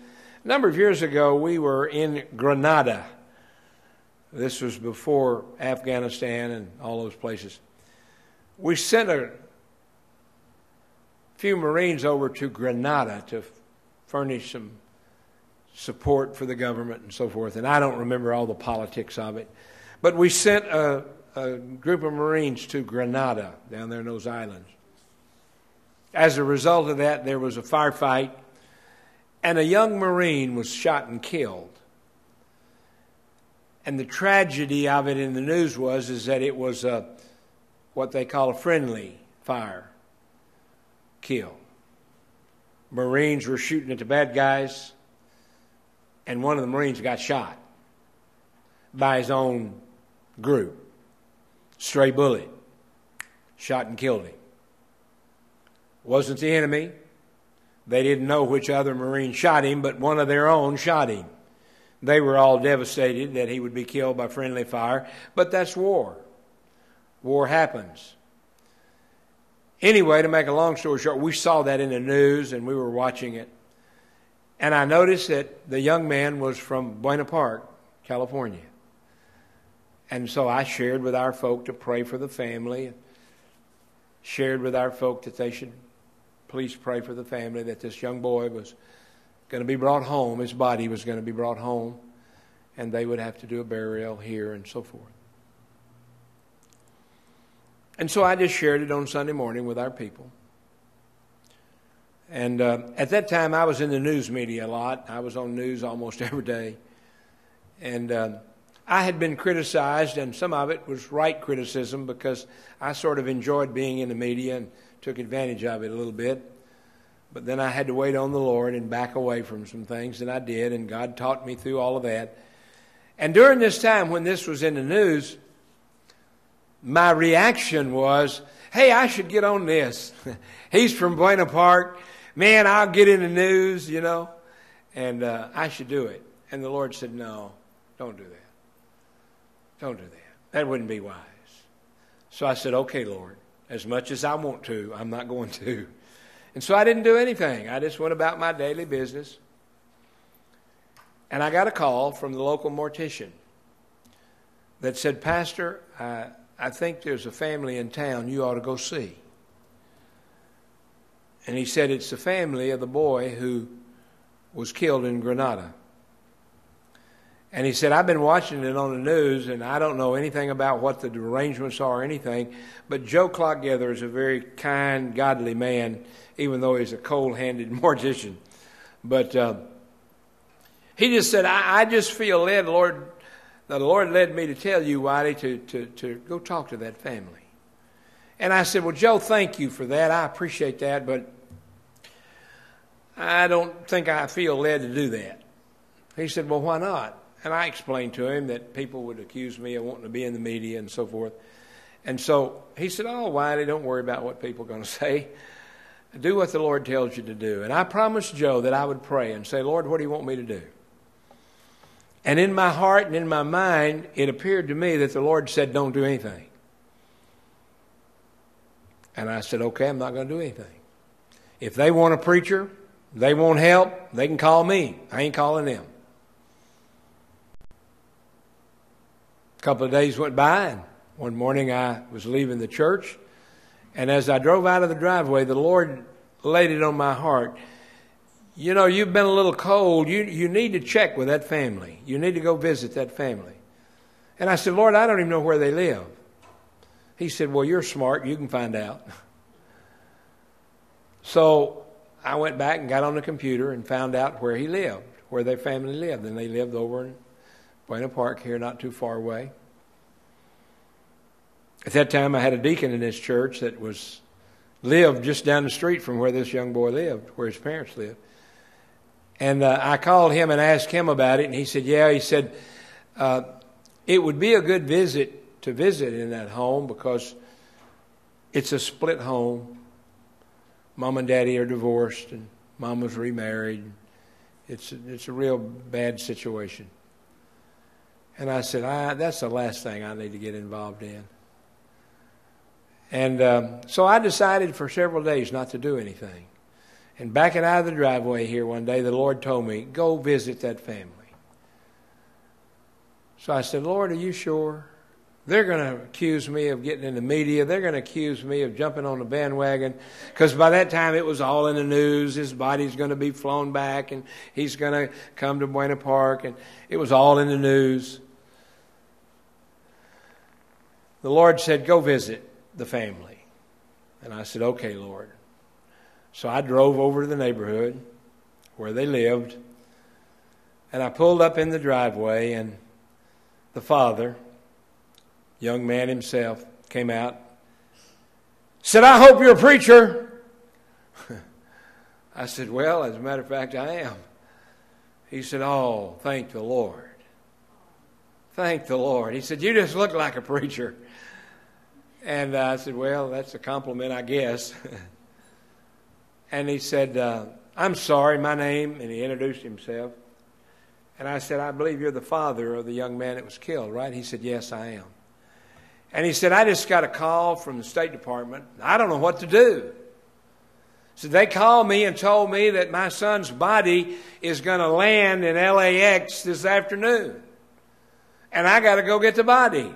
Speaker 5: A number of years ago, we were in Grenada. This was before Afghanistan and all those places. We sent a few Marines over to Grenada to furnish some support for the government and so forth. And I don't remember all the politics of it. But we sent a, a group of Marines to Grenada down there in those islands. As a result of that, there was a firefight, and a young Marine was shot and killed. And the tragedy of it in the news was is that it was a, what they call a friendly fire kill. Marines were shooting at the bad guys, and one of the Marines got shot by his own group. Stray bullet. Shot and killed him. Wasn't the enemy. They didn't know which other Marine shot him, but one of their own shot him. They were all devastated that he would be killed by friendly fire, but that's war. War happens. Anyway, to make a long story short, we saw that in the news and we were watching it. And I noticed that the young man was from Buena Park, California. And so I shared with our folk to pray for the family, shared with our folk that they should please pray for the family, that this young boy was going to be brought home, his body was going to be brought home, and they would have to do a burial here and so forth. And so I just shared it on Sunday morning with our people. And uh, at that time, I was in the news media a lot. I was on news almost *laughs* every day. And uh, I had been criticized, and some of it was right criticism because I sort of enjoyed being in the media and took advantage of it a little bit. But then I had to wait on the Lord and back away from some things, and I did, and God taught me through all of that. And during this time when this was in the news, my reaction was, hey, I should get on this. *laughs* He's from Buena Park. Man, I'll get in the news, you know, and uh, I should do it. And the Lord said, no, don't do that. Don't do that. That wouldn't be wise. So I said, okay, Lord, as much as I want to, I'm not going to. *laughs* And so I didn't do anything. I just went about my daily business. And I got a call from the local mortician that said, Pastor, I, I think there's a family in town you ought to go see. And he said, It's the family of the boy who was killed in Grenada. And he said, I've been watching it on the news, and I don't know anything about what the arrangements are or anything, but Joe Clockgather is a very kind, godly man, even though he's a cold handed *laughs* mortician. But uh, he just said, I, I just feel led, Lord, the Lord led me to tell you, Wiley, to, to, to go talk to that family. And I said, Well, Joe, thank you for that. I appreciate that, but I don't think I feel led to do that. He said, Well, why not? And I explained to him that people would accuse me of wanting to be in the media and so forth. And so he said, Oh, Wiley, don't worry about what people are going *laughs* to say. Do what the Lord tells you to do. And I promised Joe that I would pray and say, Lord, what do you want me to do? And in my heart and in my mind, it appeared to me that the Lord said, Don't do anything. And I said, Okay, I'm not going to do anything. If they want a preacher, they want help, they can call me. I ain't calling them. A couple of days went by, and one morning I was leaving the church. And as I drove out of the driveway, the Lord laid it on my heart. You know, you've been a little cold. You, you need to check with that family. You need to go visit that family. And I said, Lord, I don't even know where they live. He said, Well, you're smart. You can find out. *laughs* So I went back and got on the computer and found out where he lived, where their family lived. And they lived over in Buena Park here, not too far away. At that time, I had a deacon in this church that was lived just down the street from where this young boy lived, where his parents lived. And uh, I called him and asked him about it, and he said, "Yeah." He said, uh, "It would be a good visit to visit in that home because it's a split home. Mom and Daddy are divorced, and Mom was remarried. It's it's a real bad situation." And I said, I, "That's the last thing I need to get involved in." And um, so I decided for several days not to do anything. And backing out of the driveway here one day, the Lord told me, Go visit that family. So I said, Lord, are you sure? They're going to accuse me of getting in the media. They're going to accuse me of jumping on the bandwagon. Because by that time it was all in the news. His body's going to be flown back and he's going to come to Buena Park. And it was all in the news. The Lord said, Go visit the family. And I said, Okay, Lord. So I drove over to the neighborhood where they lived, and I pulled up in the driveway, and the father, young man himself, came out. Said, I hope you're a preacher. *laughs* I said, Well, as a matter of fact, I am. He said, Oh, thank the Lord. Thank the Lord. He said, You just look like a preacher. And I said, Well, that's a compliment, I guess. *laughs* and he said, uh, I'm sorry, my name, and he introduced himself. And I said, I believe you're the father of the young man that was killed, right? He said, Yes, I am. And he said, I just got a call from the State Department. I don't know what to do. So they called me and told me that my son's body is going to land in LAX this afternoon. And I got to go get the body.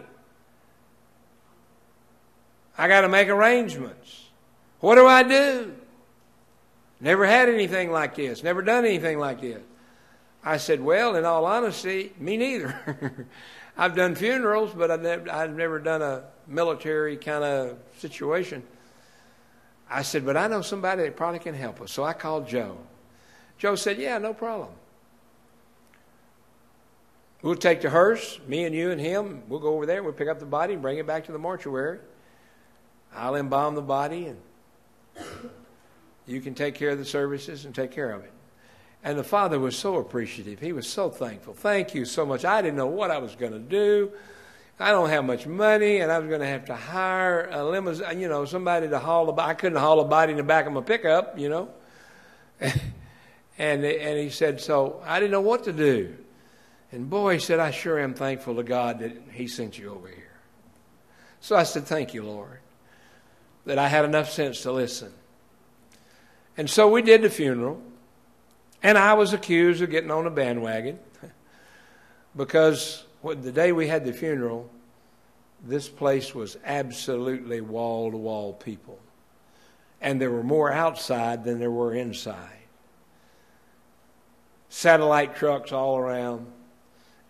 Speaker 5: I got to make arrangements. What do I do? Never had anything like this, never done anything like this. I said, Well, in all honesty, me neither. *laughs* I've done funerals, but I've never, I've never done a military kind of situation. I said, But I know somebody that probably can help us. So I called Joe. Joe said, Yeah, no problem. We'll take the hearse, me and you and him. We'll go over there. We'll pick up the body and bring it back to the mortuary. I'll embalm the body, and you can take care of the services and take care of it. And the father was so appreciative. He was so thankful. Thank you so much. I didn't know what I was going to do. I don't have much money, and I was going to have to hire a limousine, you know, somebody to haul the body. I couldn't haul a body in the back of my pickup, you know. *laughs* and, and he said, so I didn't know what to do. And boy, he said, I sure am thankful to God that he sent you over here. So I said, thank you, Lord that I had enough sense to listen. And so we did the funeral, and I was accused of getting on a bandwagon *laughs* because the day we had the funeral, this place was absolutely wall to wall people. And there were more outside than there were inside. Satellite trucks all around.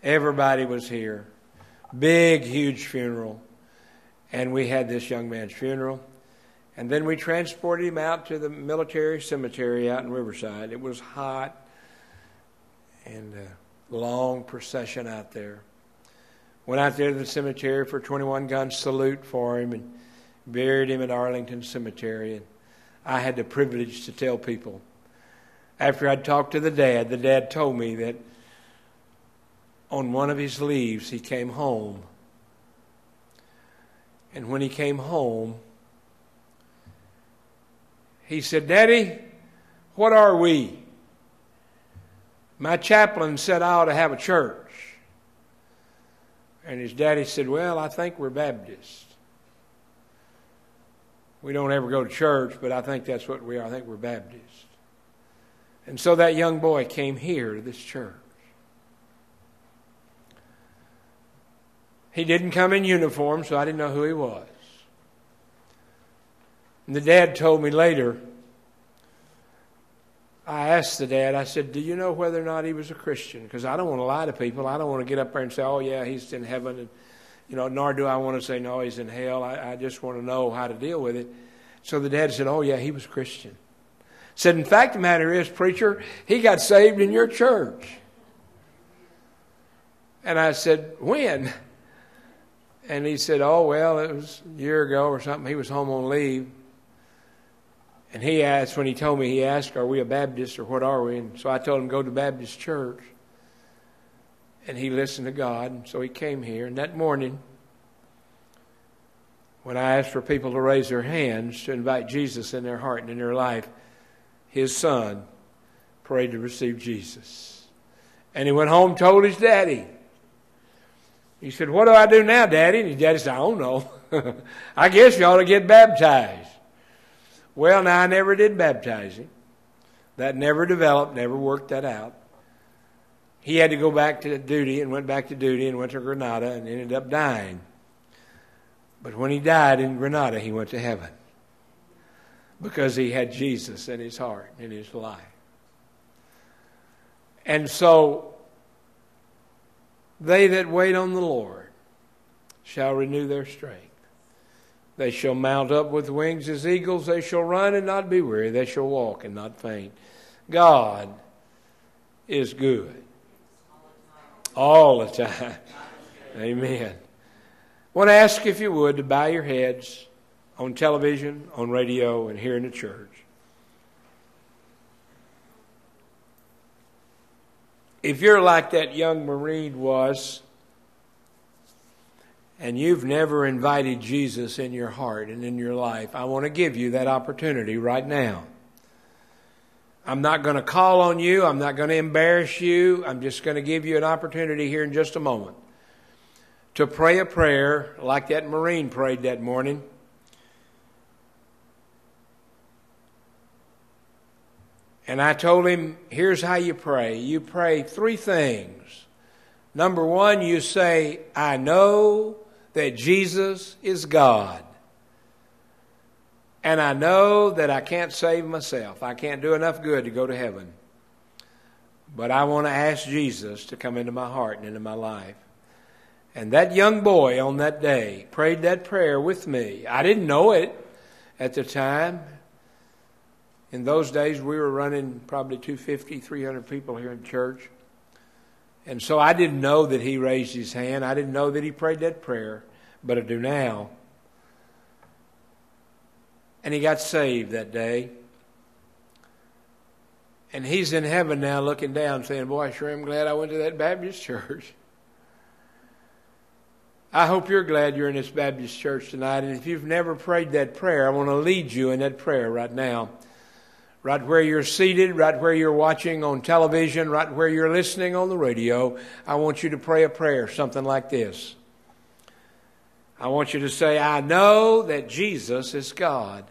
Speaker 5: Everybody was here. Big, huge funeral. And we had this young man's funeral. And then we transported him out to the military cemetery out in Riverside. It was hot and a long procession out there. Went out there to the cemetery for a 21 gun salute for him and buried him at Arlington Cemetery. And I had the privilege to tell people. After I'd talked to the dad, the dad told me that on one of his leaves he came home. And when he came home, he said, Daddy, what are we? My chaplain said I ought to have a church. And his daddy said, Well, I think we're Baptists. We don't ever go to church, but I think that's what we are. I think we're Baptists. And so that young boy came here to this church. He didn't come in uniform, so I didn't know who he was. And the dad told me later, I asked the dad, I said, Do you know whether or not he was a Christian? Because I don't want to lie to people. I don't want to get up there and say, Oh, yeah, he's in heaven. And, you know, nor do I want to say, No, he's in hell. I, I just want to know how to deal with it. So the dad said, Oh, yeah, he was Christian. Said, In fact, the matter is, preacher, he got saved in your church. And I said, When? And he said, Oh, well, it was a year ago or something. He was home on leave. And he asked, when he told me, he asked, Are we a Baptist or what are we? And so I told him, Go to Baptist church. And he listened to God. And so he came here. And that morning, when I asked for people to raise their hands to invite Jesus in their heart and in their life, his son prayed to receive Jesus. And he went home, told his daddy. He said, What do I do now, Daddy? And his daddy said, I don't know. *laughs* I guess you ought to get baptized. Well, now, I never did baptize him. That never developed, never worked that out. He had to go back to duty and went back to duty and went to Grenada and ended up dying. But when he died in Grenada, he went to heaven because he had Jesus in his heart, in his life. And so, they that wait on the Lord shall renew their strength. They shall mount up with wings as eagles. They shall run and not be weary. They shall walk and not faint. God is good all the time. *laughs* Amen. I want to ask if you would to bow your heads on television, on radio, and here in the church. If you're like that young Marine was, and you've never invited Jesus in your heart and in your life, I want to give you that opportunity right now. I'm not going to call on you. I'm not going to embarrass you. I'm just going to give you an opportunity here in just a moment to pray a prayer like that Marine prayed that morning. And I told him, here's how you pray. You pray three things. Number one, you say, I know that Jesus is God. And I know that I can't save myself. I can't do enough good to go to heaven. But I want to ask Jesus to come into my heart and into my life. And that young boy on that day prayed that prayer with me. I didn't know it at the time. In those days, we were running probably 250, 300 people here in church. And so I didn't know that he raised his hand. I didn't know that he prayed that prayer, but I do now. And he got saved that day. And he's in heaven now looking down saying, Boy, sure I sure am glad I went to that Baptist church. I hope you're glad you're in this Baptist church tonight. And if you've never prayed that prayer, I want to lead you in that prayer right now. Right where you're seated, right where you're watching on television, right where you're listening on the radio, I want you to pray a prayer, something like this. I want you to say, I know that Jesus is God.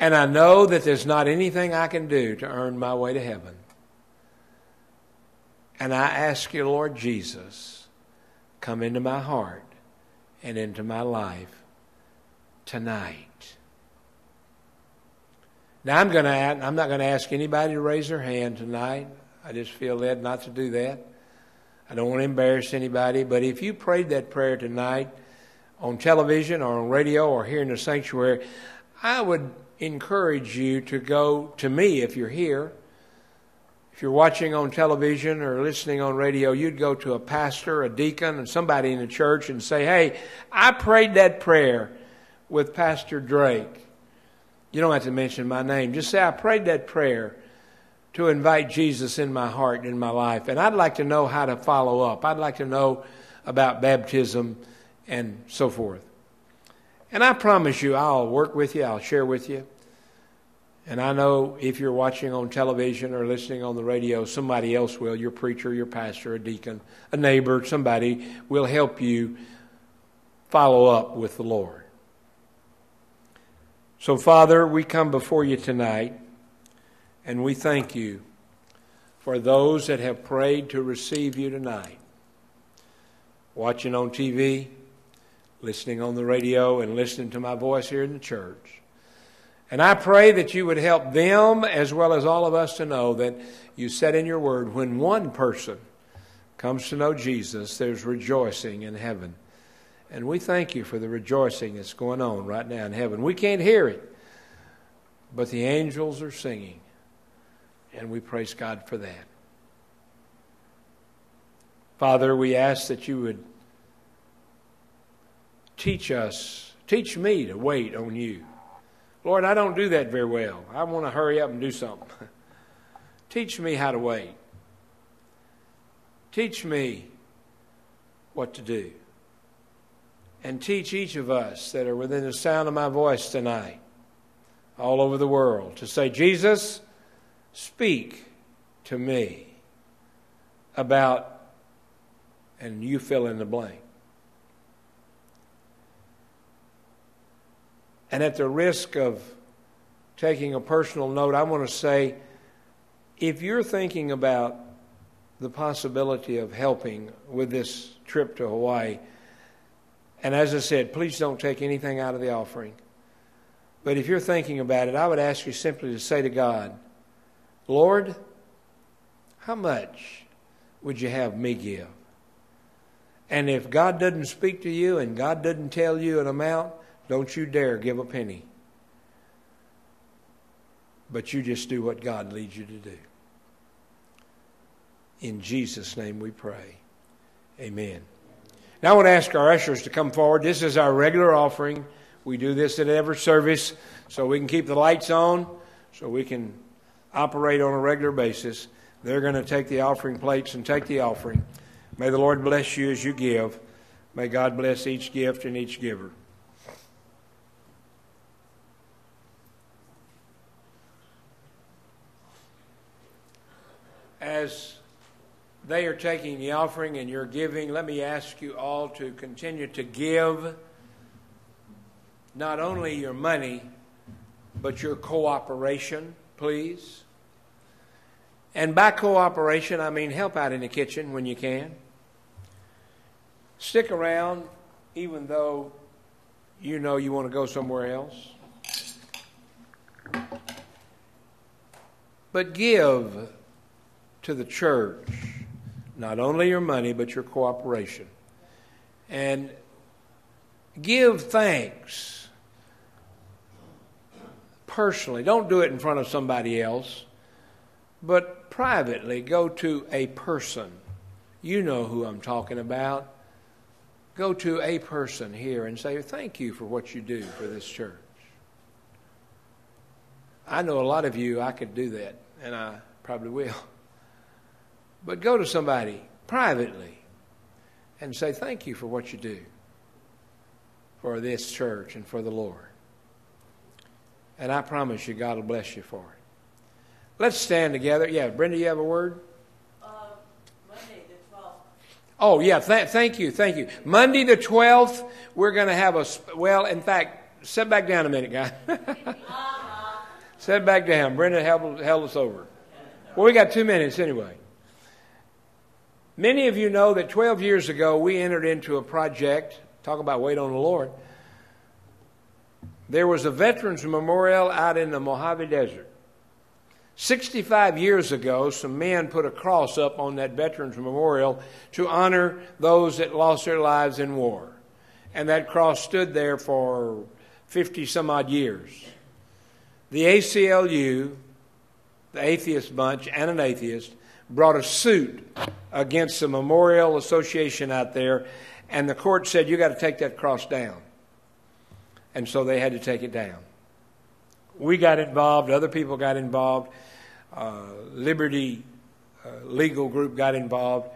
Speaker 5: And I know that there's not anything I can do to earn my way to heaven. And I ask you, Lord Jesus, come into my heart and into my life tonight. Now I'm going to I'm not going to ask anybody to raise their hand tonight. I just feel led not to do that. I don't want to embarrass anybody, but if you prayed that prayer tonight on television or on radio or here in the sanctuary, I would encourage you to go to me if you're here. If you're watching on television or listening on radio, you'd go to a pastor, a deacon, and somebody in the church and say, Hey, I prayed that prayer with Pastor Drake. You don't have to mention my name. Just say, I prayed that prayer to invite Jesus in my heart and in my life. And I'd like to know how to follow up. I'd like to know about baptism and so forth. And I promise you, I'll work with you, I'll share with you. And I know if you're watching on television or listening on the radio, somebody else will your preacher, your pastor, a deacon, a neighbor, somebody will help you follow up with the Lord. So, Father, we come before you tonight and we thank you for those that have prayed to receive you tonight. Watching on TV, listening on the radio, and listening to my voice here in the church. And I pray that you would help them as well as all of us to know that you said in your word, when one person comes to know Jesus, there's rejoicing in heaven. And we thank you for the rejoicing that's going on right now in heaven. We can't hear it, but the angels are singing. And we praise God for that. Father, we ask that you would teach us, teach me to wait on you. Lord, I don't do that very well. I want to hurry up and do something. *laughs* teach me how to wait. Teach me what to do. And teach each of us that are within the sound of my voice tonight, all over the world, to say, Jesus, speak to me about, and you fill in the blank. And at the risk of taking a personal note, I want to say if you're thinking about the possibility of helping with this trip to Hawaii, and as I said, please don't take anything out of the offering. But if you're thinking about it, I would ask you simply to say to God, Lord, how much would you have me give? And if God doesn't speak to you and God doesn't tell you an amount, don't you dare give a penny. But you just do what God leads you to do. In Jesus' name we pray. Amen. Now I want to ask our ushers to come forward. This is our regular offering. We do this at every service so we can keep the lights on, so we can operate on a regular basis. They're going to take the offering plates and take the offering. May the Lord bless you as you give. May God bless each gift and each giver. As they are taking the offering and you're giving, let me ask you all to continue to give not only your money, but your cooperation, please. And by cooperation, I mean help out in the kitchen when you can. Stick around even though you know you want to go somewhere else. But give to the church not only your money, but your cooperation. And give thanks personally. Don't do it in front of somebody else, but privately go to a person. You know who I'm talking about. Go to a person here and say, Thank you for what you do for this church. I know a lot of you, I could do that, and I probably will. *laughs* But go to somebody privately and say, Thank you for what you do for this church and for the Lord. And I promise you, God will bless you for it. Let's stand together. Yeah, Brenda, you have a word? Um, oh, yeah, th- thank you, thank you. Monday the 12th, we're going to have a, sp- well, in fact, sit back down a minute, guy. *laughs* Uh-huh. sit back down. Brenda held, held us over. Well, we got two minutes anyway. Many of you know that 12 years ago we entered into a project, talk about wait on the Lord. There was a veterans memorial out in the Mojave Desert. 65 years ago, some men put a cross up on that veterans memorial to honor those that lost their lives in war. And that cross stood there for 50 some odd years. The ACLU, the atheist bunch, and an atheist brought a suit against the Memorial Association out there, and the court said, You got to take that cross down. And so they had to take it down. We got involved, other people got involved, uh, Liberty uh, Legal Group got involved.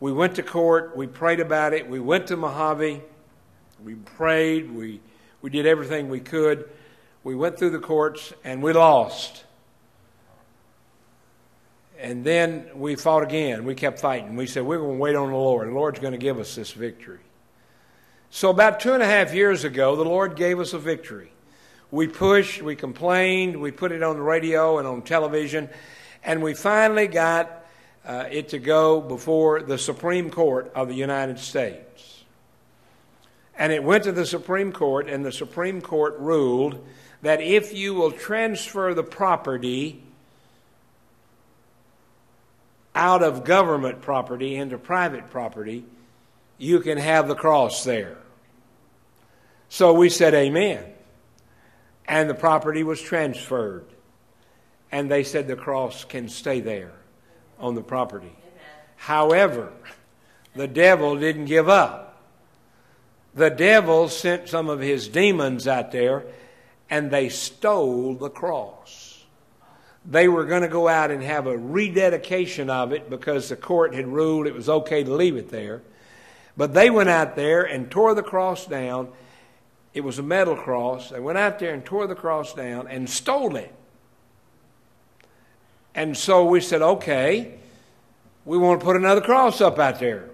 Speaker 5: We went to court, we prayed about it, we went to Mojave, we prayed, we, we did everything we could. We went through the courts, and we lost. And then we fought again. We kept fighting. We said, We're going to wait on the Lord. The Lord's going to give us this victory. So, about two and a half years ago, the Lord gave us a victory. We pushed, we complained, we put it on the radio and on television, and we finally got uh, it to go before the Supreme Court of the United States. And it went to the Supreme Court, and the Supreme Court ruled that if you will transfer the property out of government property into private property, you can have the cross there. So we said, Amen. And the property was transferred. And they said the cross can stay there on the property. However, the devil didn't give up. the devil sent some of his demons out there and they stole the cross. They were going to go out and have a rededication of it because the court had ruled it was okay to leave it there. But they went out there and tore the cross down. It was a metal cross. They went out there and tore the cross down and stole it. And so we said, okay, we want to put another cross up out there.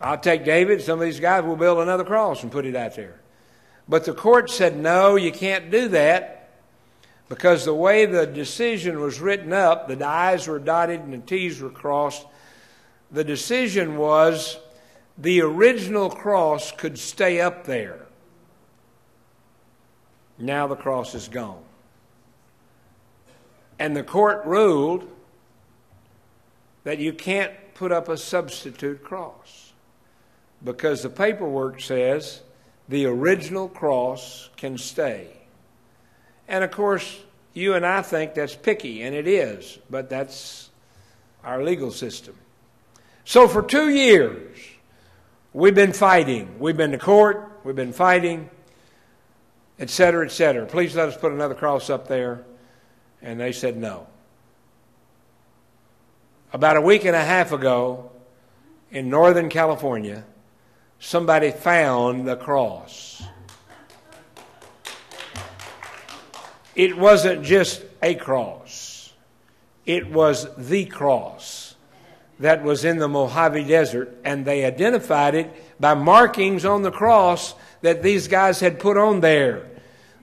Speaker 5: I'll take David, some of these guys will build another cross and put it out there. But the court said, no, you can't do that because the way the decision was written up, the I's were dotted and the T's were crossed. The decision was the original cross could stay up there. Now the cross is gone. And the court ruled that you can't put up a substitute cross because the paperwork says the original cross can stay. And of course, you and I think that's picky, and it is, but that's our legal system. So for two years, we've been fighting. We've been to court, we've been fighting, et cetera, et cetera. Please let us put another cross up there. And they said no. About a week and a half ago, in Northern California, somebody found the cross. It wasn't just a cross, it was the cross that was in the Mojave Desert, and they identified it by markings on the cross that these guys had put on there.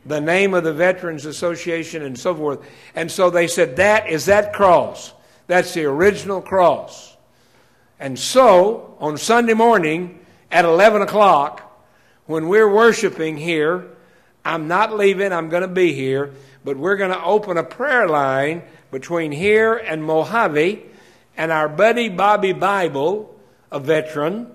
Speaker 5: The name of the Veterans Association and so forth. And so they said, That is that cross. That's the original cross. And so, on Sunday morning at 11 o'clock, when we're worshiping here, I'm not leaving, I'm going to be here, but we're going to open a prayer line between here and Mojave, and our buddy Bobby Bible, a veteran,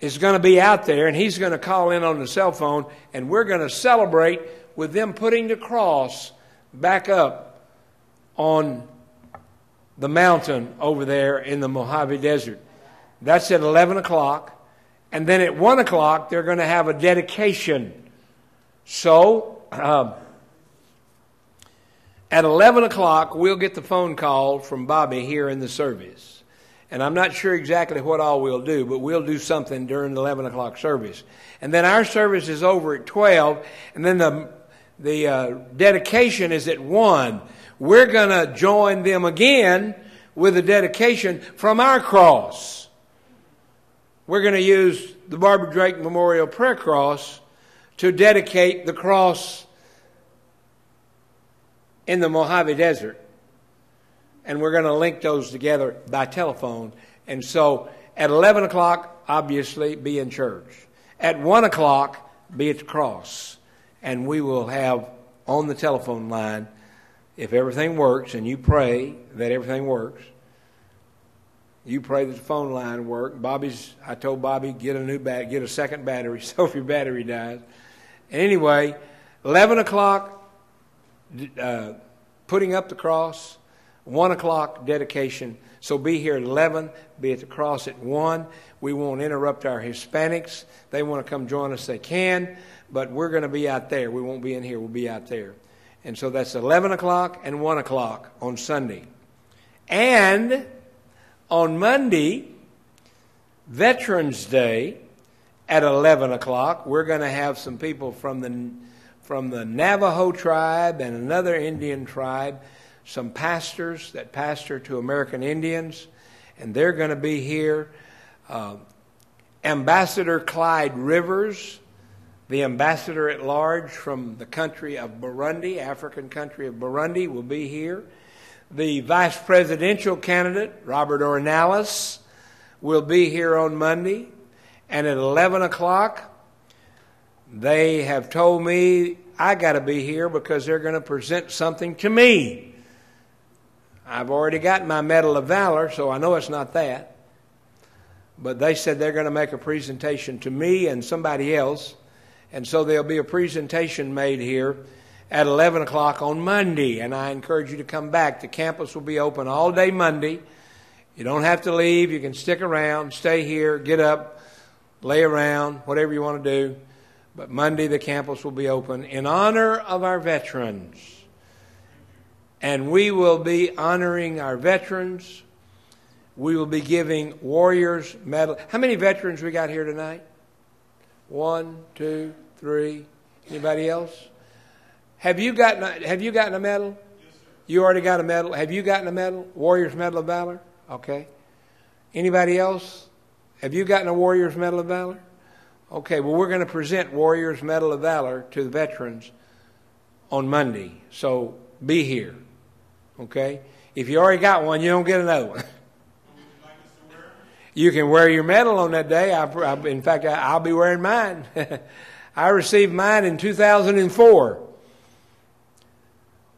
Speaker 5: is going to be out there, and he's going to call in on the cell phone, and we're going to celebrate with them putting the cross back up on the mountain over there in the Mojave Desert. That's at 11 o'clock. And then at 1 o'clock, they're going to have a dedication. So, um, at 11 o'clock, we'll get the phone call from Bobby here in the service. And I'm not sure exactly what all we'll do, but we'll do something during the 11 o'clock service. And then our service is over at 12, and then the, the uh, dedication is at 1 we're going to join them again with a dedication from our cross. We're going to use the Barbara Drake Memorial Prayer Cross to dedicate the cross in the Mojave Desert. And we're going to link those together by telephone. And so at 11 o'clock, obviously, be in church. At 1 o'clock, be at the cross. And we will have on the telephone line if everything works and you pray that everything works, you pray that the phone line work. Bobby's, I told Bobby, get a new bat, get a second battery, *laughs* so if your battery dies. And anyway, 11 o'clock, uh, putting up the cross, 1 o'clock, dedication. So be here at 11, be at the cross at 1. We won't interrupt our Hispanics. They want to come join us, they can, but we're going to be out there. We won't be in here, we'll be out there. And so that's 11 o'clock and 1 o'clock on Sunday. And on Monday, Veterans Day, at 11 o'clock, we're going to have some people from the, from the Navajo tribe and another Indian tribe, some pastors that pastor to American Indians, and they're going to be here. Uh, Ambassador Clyde Rivers the ambassador at large from the country of Burundi, African country of Burundi, will be here. The vice presidential candidate, Robert Ornelas, will be here on Monday. And at 11 o'clock, they have told me I got to be here because they're going to present something to me. I've already got my Medal of Valor, so I know it's not that. But they said they're going to make a presentation to me and somebody else and so there'll be a presentation made here at 11 o'clock on Monday. And I encourage you to come back. The campus will be open all day Monday. You don't have to leave. You can stick around, stay here, get up, lay around, whatever you want to do. But Monday, the campus will be open in honor of our veterans. And we will be honoring our veterans. We will be giving Warriors medal. How many veterans we got here tonight? One, two, three. Anybody else? Have you gotten a, have you gotten a medal? Yes, sir. You already got a medal. Have you gotten a medal? Warriors Medal of Valor? Okay. Anybody else? Have you gotten a Warriors Medal of Valor? Okay, well, we're going to present Warriors Medal of Valor to the veterans on Monday. So be here. Okay? If you already got one, you don't get another one. You can wear your medal on that day. I, I, in fact, I, I'll be wearing mine. *laughs* I received mine in 2004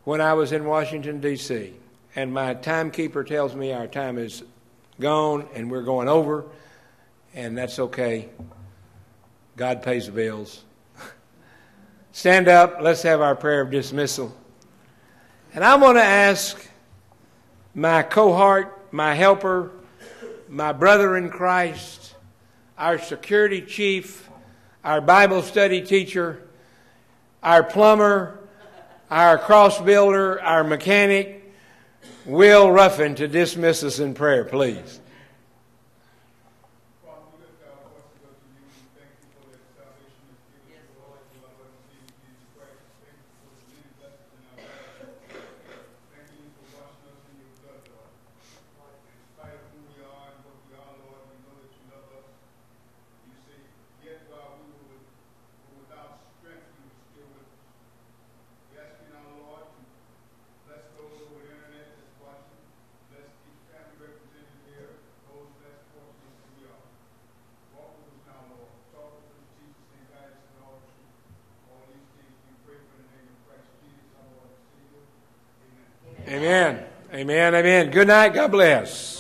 Speaker 5: when I was in Washington, D.C. And my timekeeper tells me our time is gone and we're going over, and that's okay. God pays the bills. Stand up. Let's have our prayer of dismissal. And I'm going to ask my cohort, my helper, my brother in Christ, our security chief, our Bible study teacher, our plumber, our cross builder, our mechanic, Will Ruffin, to dismiss us in prayer, please.
Speaker 4: Father, we lift our voices up to you. We thank you for that salvation that's given to us, to our Lord and Savior Jesus Christ. Thank you for the many blessings in our lives. Thank you for washing us in your blood, Lord. In spite of who we are and what we are, Lord, we know that you love us. You say, yet while we were, with, were without strength, you were still with us. We ask you now, Lord, to bless those over the internet that's watching. Bless each family represented here. Those less fortunate than we are. Walk with us now, Lord. Talk with us, Jesus, and guide us in all truth. All these things we pray for in the name of Christ Jesus, our Lord and Savior. Amen.
Speaker 5: Amen. Amen. Good night. God bless.